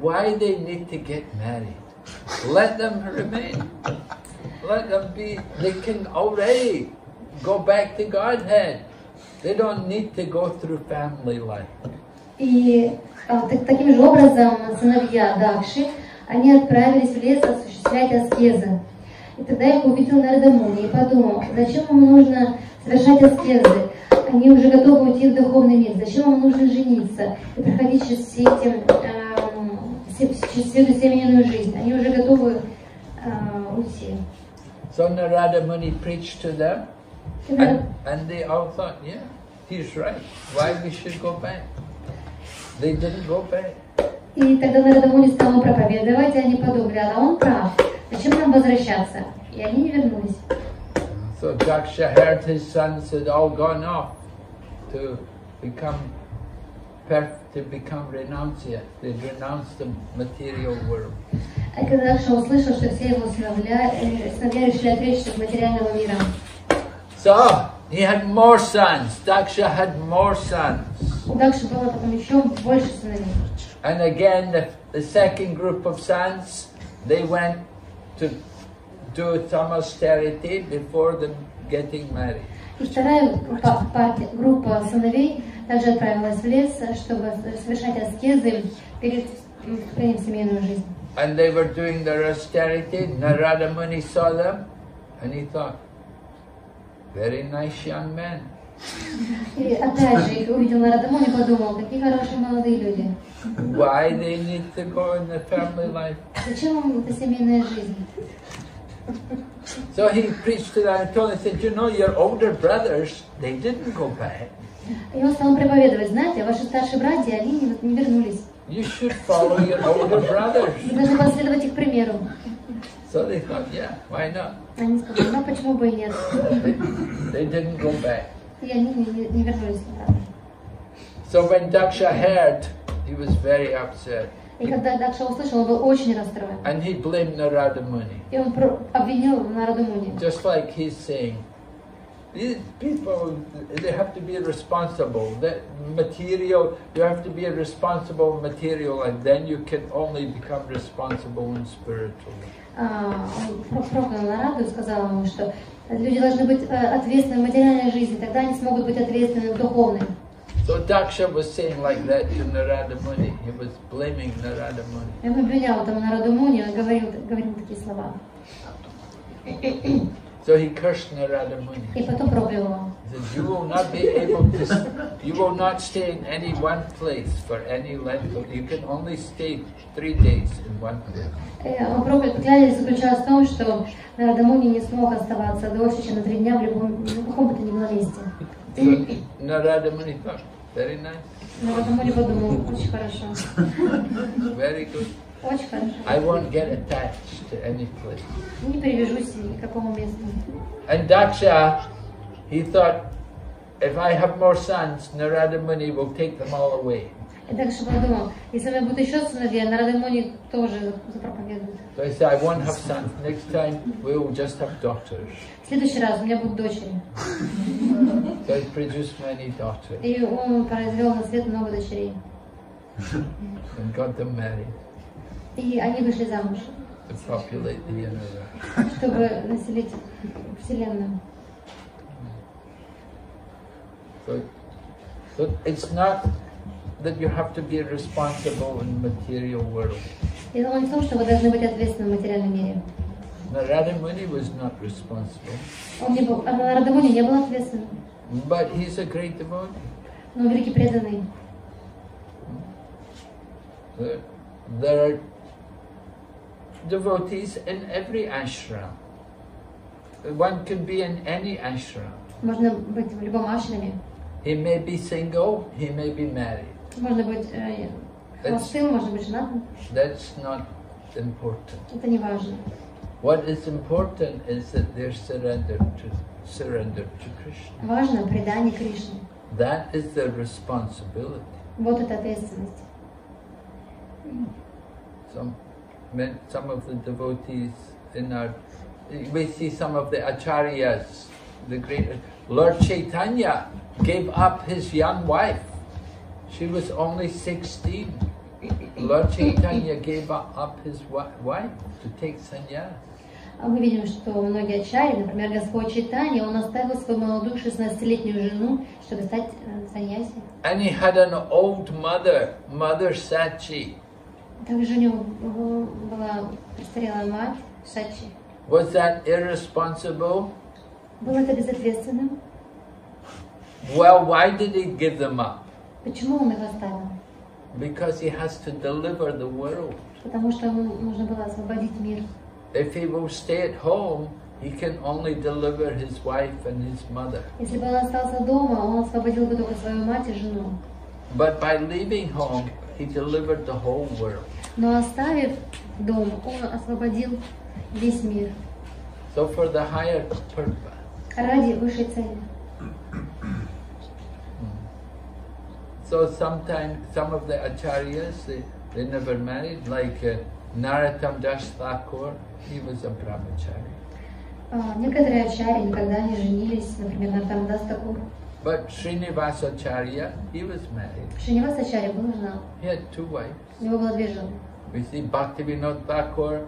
Why they need to get married? Let them remain. Let them be, they can already go back to Godhead. They don't need to go through family life. И а, так- таким же образом сыновья Дакши, они отправились в лес осуществлять аскезы. И тогда их увидел Нардамуни и подумал, зачем ему нужно совершать аскезы? Они уже готовы уйти в духовный мир. Зачем ему нужно жениться и проходить через все эти, все- через всю эту семейную жизнь? Они уже готовы а, уйти. So Narada Muni preached to them, and, and they all thought, yeah, he's right. Why we should go back? They didn't go back. И тогда Нарадамуни стал ему проповедовать, и они подумали, а он прав, зачем нам возвращаться? И они не вернулись. So Daksha heard his sons had all gone off to become perf- to become renunciate. They renounced the material world. А когда Дакша услышал, что все его сыновья, э, сыновья решили отречься от материального мира. So he had more sons. Daksha had more sons. У Дакши было потом еще больше сыновей. And again, the, the second group of sons, they went to do some austerity before them getting married. И вторая группа, партия- группа сыновей также отправилась в лес, чтобы совершать аскезы перед вступлением в семейную жизнь. And they were doing their austerity. Narada Muni saw them and he thought, very nice young men. И опять же, их увидел Нарадамон и подумал, какие хорошие молодые люди. Why they need to go in the family life? Зачем им эта семейная жизнь? So he preached to them and told them, he said, you know, your older brothers, they didn't go back. И он стал им проповедовать, знаете, ваши старшие братья, они не, не вернулись. You should follow your older brothers. [laughs] Вы должны последовать их примеру. So they thought, yeah, why not? Они сказали, ну почему бы и нет? They, they didn't go back. И они не, не- не вернулись обратно. So when Daksha heard, he was very upset. И когда Дакша услышал, он был очень расстроен. And he blamed Narada Muni. И он обвинил Нарадамуни. Just like he's saying, these people, they have to be responsible. That material, you have to be a responsible material, and then you can only become responsible and spiritual. А, он про- проклял Нараду и сказал ему, что люди должны быть э, ответственны в материальной жизни, тогда они смогут быть ответственны в духовной. So Daksha was saying like that to Narada Muni. He was blaming Narada Muni. И он обвинял там Нарадамуни, он говорил, говорил такие слова. So he cursed Narada Muni. И потом проклял его. He said, you will not be able to, you will not stay in any one place for any length of, you can only stay three days in one place. Э, клятва заключалась в том, что Нарадамуни не смог оставаться дольше, чем на три дня в любом, в каком бы то ни было месте. Нарадамуни first. Very nice. Very good. I won't get attached to any place. And Daksha, he thought, if I have more sons, Narada Muni will take them all away. И дальше подумал, если у меня будут еще сыновья, Нарадамуни тоже запроповедует. So I said, I won't have sons. Next time, we will just have daughters. В следующий раз у меня будут дочери. So he produced many daughters И он произвел на свет много дочерей. and got them married И они вышли замуж, to populate the universe. чтобы населить Вселенную. So, so it's not that you have to be responsible in material world. И дело не в том, что вы должны быть ответственны в материальном мире. Narada Muni was not responsible, Он не был, а Нарадамуни не был ответственным, but he's a great devotee. но великий преданный. There, there are devotees in every ashram. One can be in any ashram. Можно быть в любом ашраме, He may be single, he may be married. можно быть э, холостым, можно быть женатым. That's not important. Это не важно. What is important is that they're surrendered to surrendered to Krishna. Важно предание Кришне. That is their responsibility. Вот это ответственность. Some, men- some of the devotees in our, we see some of the acharyas, the great Lord Chaitanya gave up his young wife. She was only 16. Lord Chaitanya gave up his wi- wife to take sannyas. А мы видим, что многие ачари, например, Господь Читания, он оставил свою молодую 16-летнюю жену, чтобы стать э, саньяси. And he had an old mother, Mother Sachi. Также у него была престарелая мать, Шачи. Was that irresponsible? Было это безответственным? Well, why did he give them up? Почему он их оставил? Because he has to deliver the world. Потому что ему нужно было освободить мир. If he will stay at home, he can only deliver his wife and his mother. Если бы он остался дома, он освободил бы только свою мать и жену. But by leaving home, he delivered the whole world. Но оставив дом, он освободил весь мир So for the higher purpose. ради высшей цели. So sometimes some of the acharyas, they, they never married, like uh, Das Thakur, he was a brahmachari. But некоторые ачарьи никогда не женились, например, Нароттам Дас Тхакур. But he was married. He had two wives. We see Bhaktivinoda Thakur,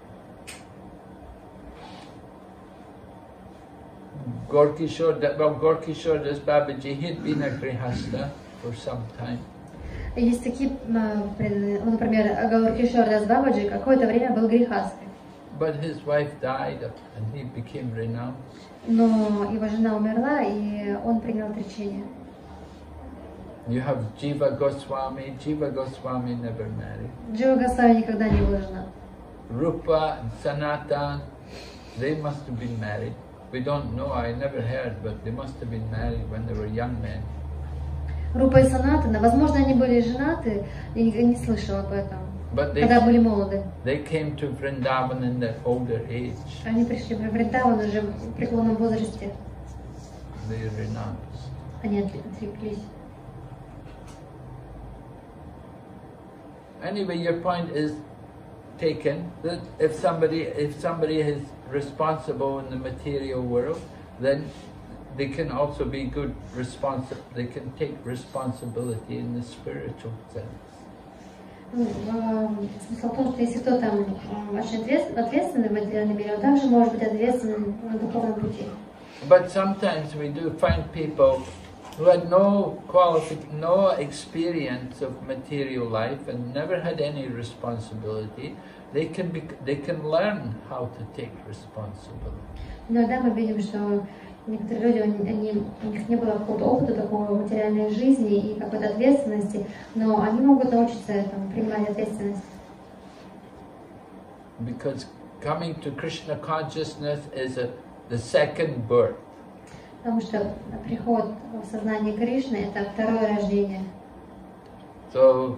Gorkishore, Da- well, Gorkishore Das Babaji, he'd been a Grihasta for some time. Есть такие а, преданные, ну, например, Гауркишор Дас Бабаджи какое-то время был грехастой, But his wife died and he became renowned. но его жена умерла, и он принял отречение. You have Jiva Goswami, Jiva Goswami never married. Джива Госвами никогда не был женат. Rupa and Sanatan, they must have been married. We don't know, I never heard, but they must have been married when they were young men. Рупа и Санатана, возможно, они были женаты, и не слышала об этом, But they, когда были молоды. They came to Vrindavan in their older age. Они пришли в Вриндаван уже в преклонном возрасте. They renounced. Они отреклись. Anyway, your point is taken that if somebody if somebody has responsible in the material world, then they can also be good responsi- They can take responsibility in the spiritual sense. Ну, эм, смысл в том, что если кто там эм, очень ответ- ответственный в материальном мире, он также может быть ответственным на духовном пути. But sometimes we do find people who had no qualifi- no experience of material life and never had any responsibility. They can be, they can learn how to take responsibility. Иногда мы видим, что некоторые люди, они, у них не было какого-то опыта такого материальной жизни и какой-то ответственности, но они могут научиться этому, принимать ответственность. Because coming to Krishna consciousness is a, the second birth. Потому что приход в сознание Кришны – это второе рождение. So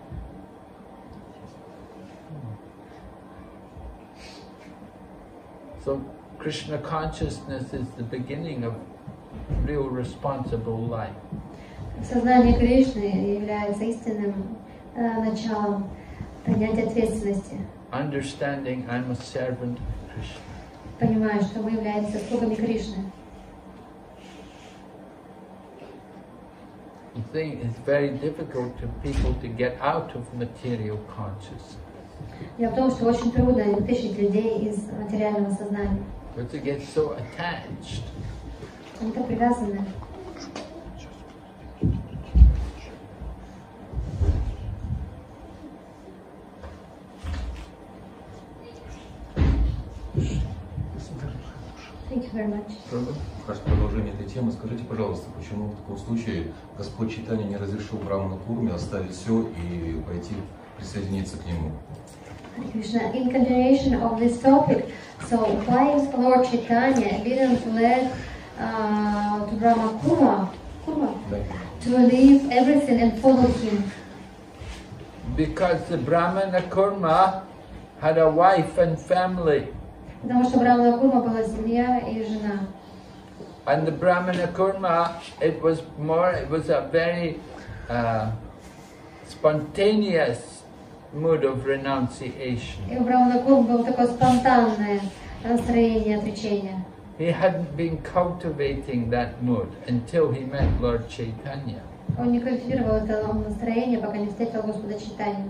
So Krishna consciousness is the beginning of real responsible life. Сознание Кришны является истинным э, началом принятия ответственности, Understanding I'm a servant of Krishna. понимая, что мы являемся слугами Кришны. The thing is very difficult to people to get out of material consciousness. Дело в том, что очень трудно вытащить людей из материального сознания. But to get so attached. Они так привязаны. Thank you very much. Раз в продолжение этой темы, скажите, пожалуйста, почему в таком случае Господь Читания не разрешил Браману Курме оставить все и пойти присоединиться к нему? Hare Krishna, in continuation of this topic, so why Lord Chaitanya didn't let uh, to Brahma Kuma, Kuma Да. to leave everything and follow him? Because the Brahmana Kurma had a wife and family. Потому что Брахмана Курма была семья и жена. And the Brahmana Kurma, it was more, it was a very uh, spontaneous mood of renunciation. И у Брамана Курма было такое спонтанное настроение отречения. He hadn't been cultivating that mood until he met Lord Chaitanya. Он не культивировал это настроение, пока не встретил Господа Читания.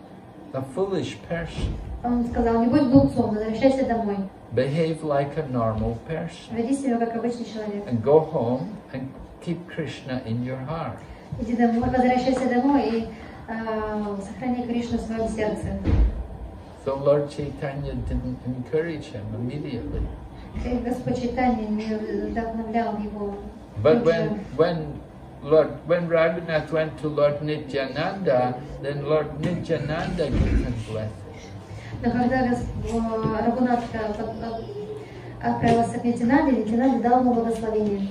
a foolish person. Он сказал, не будь глупцом, возвращайся домой. Behave like a normal person. Веди себя как обычный человек. And go home and keep Krishna in your heart. Иди домой, возвращайся домой и а, сохраняй Кришну в своем сердце. So Lord Chaitanya didn't encourage him immediately. И Господь Читания не вдохновлял его. But тут when же. when Lord when Raghunath went to Lord Nityananda, then Lord Nityananda gave him blessing. Но когда Гос- э, Рагунат э, под- э, отправился к Нитинаде, Нитинаде дал ему благословение.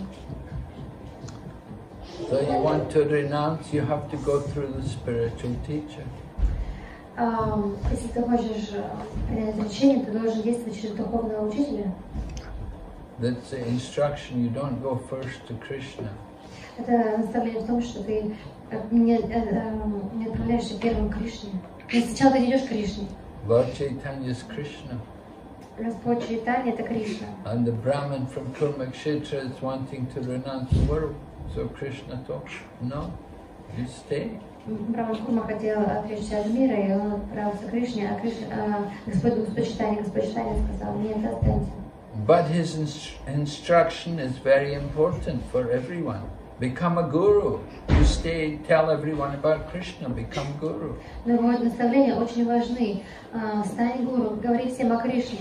So you want to renounce, you have to go through the spiritual teacher. А, Если ты хочешь э, принять лечение, ты должен действовать через духовного учителя. That's the instruction. You don't go first to Krishna. Это наставление в том, что ты э, не, э, э, не отправляешься первым к Кришне. Но сначала ты идешь к Кришне. Lord Chaitanya is Krishna. Господь Чайтанья — это Кришна. And the Brahmin from Kurmakshetra is wanting to renounce the world. So Krishna told, no, you stay. Браман Курма хотел отречься от мира, и он отправился к Кришне, а Кришна, а, Господь, Господь Чайтанья, Господь Чайтанья сказал, нет, останься. But his inst- instruction is very important for everyone. Become a guru. You stay, tell everyone about Krishna, become guru. Его наставления очень важны. А, Стань гуру, говори всем о Кришне.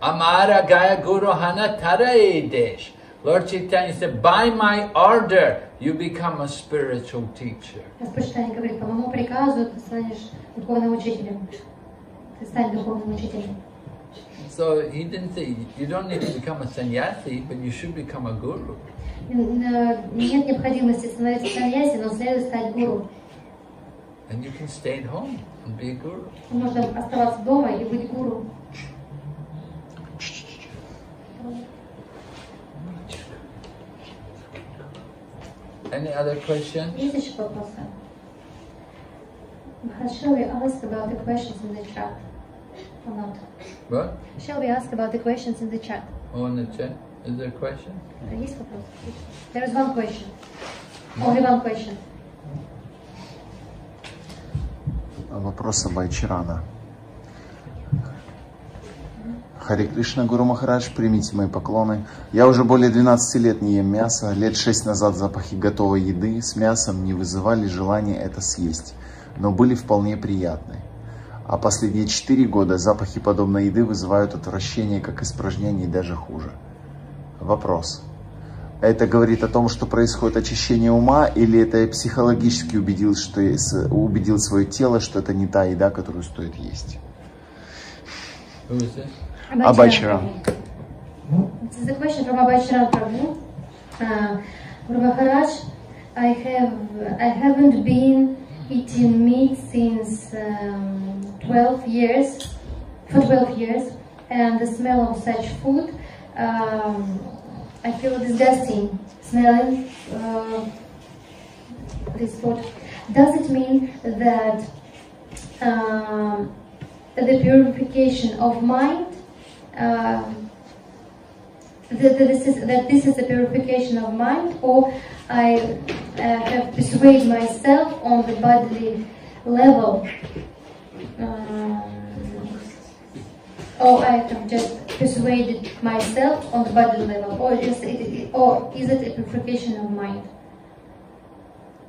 Amara Gaya Guru Hana Tara Desh. Lord Chaitanya said, by my order, you become a spiritual teacher. Говорит, по моему приказу ты станешь духовным учителем. Ты стань духовным учителем. So he didn't say, you don't need to become a sannyasi, but you should become a guru. Э, Нет необходимости становиться саньяси, но следует стать гуру. And you can stay at home and be a guru. Можно оставаться дома и быть гуру. Any other questions? Есть еще вопросы? Shall we ask about the questions in the chat? Or not? What? Shall we ask about the questions in the chat? Oh, in the chat? Is there a question? Есть вопрос? There is one question. Only one question. Вопрос Абайчарана. Харе Кришна, Гуру Махарадж, примите мои поклоны. Я уже более 12 лет не ем мясо. Лет 6 назад запахи готовой еды с мясом не вызывали желания это съесть, но были вполне приятны. А последние 4 года запахи подобной еды вызывают отвращение, как испражнение и даже хуже. Вопрос. Это говорит о том, что происходит очищение ума, или это я психологически убедил, что, убедил свое тело, что это не та еда, которую стоит есть? Is this? Is question from Prabhu. Uh, Maharaj, I have I haven't been eating meat since um, 12 years, for 12 years, and the smell of such food, um, I feel disgusting smelling uh, this food. Does it mean that um, the purification of mind um, that, this is that this is a purification of mind, or I uh, have persuaded myself on the bodily level, um, or I have just persuaded myself on the bodily level, or is it, or is it a purification of mind?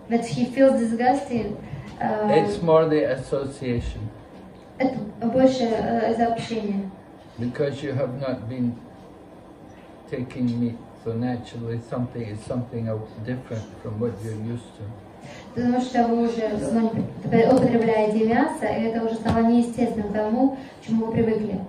That he feels disgusted. uh, It's more the association. это больше э, из-за общения. Because you have not been taking meat So naturally something is something else different from what you're used to. Потому что вы уже давно не употребляете мясо, и это уже стало неестественным тому, к чему вы привыкли.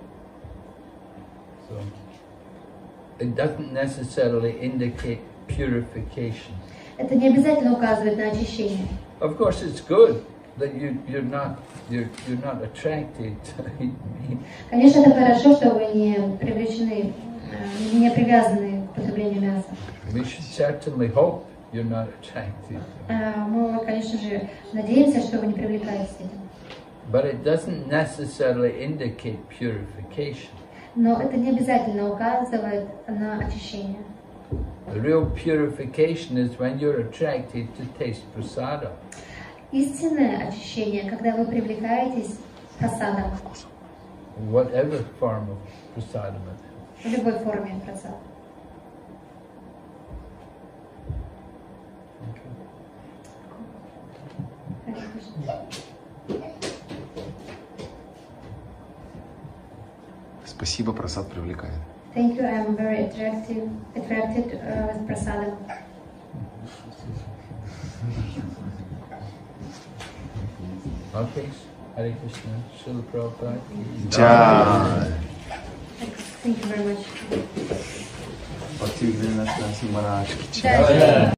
it doesn't necessarily indicate purification. Это не обязательно указывает на очищение. Of course, it's good that you, you're not you're, you're not attracted to eat meat. Конечно, это хорошо, что вы не привлечены, э, не привязаны к потреблению мяса. We should certainly hope you're not attracted. Э, Мы, конечно же, надеемся, что вы не привлекаетесь этим. But it doesn't necessarily indicate purification. Но это не обязательно указывает на очищение. Real purification is when you're attracted to taste prasada. Истинное очищение, когда вы привлекаетесь просадом, whatever form of prasadam it в любой форме просада. Спасибо, просад привлекает. Thank you, I'm very attractive, attracted uh, with prasadam. Okay, Hare Krishna, Srila Prabhupada. Jai. Thank you very much. Bhakti Vinod Narasimha Maharaj ki Jai.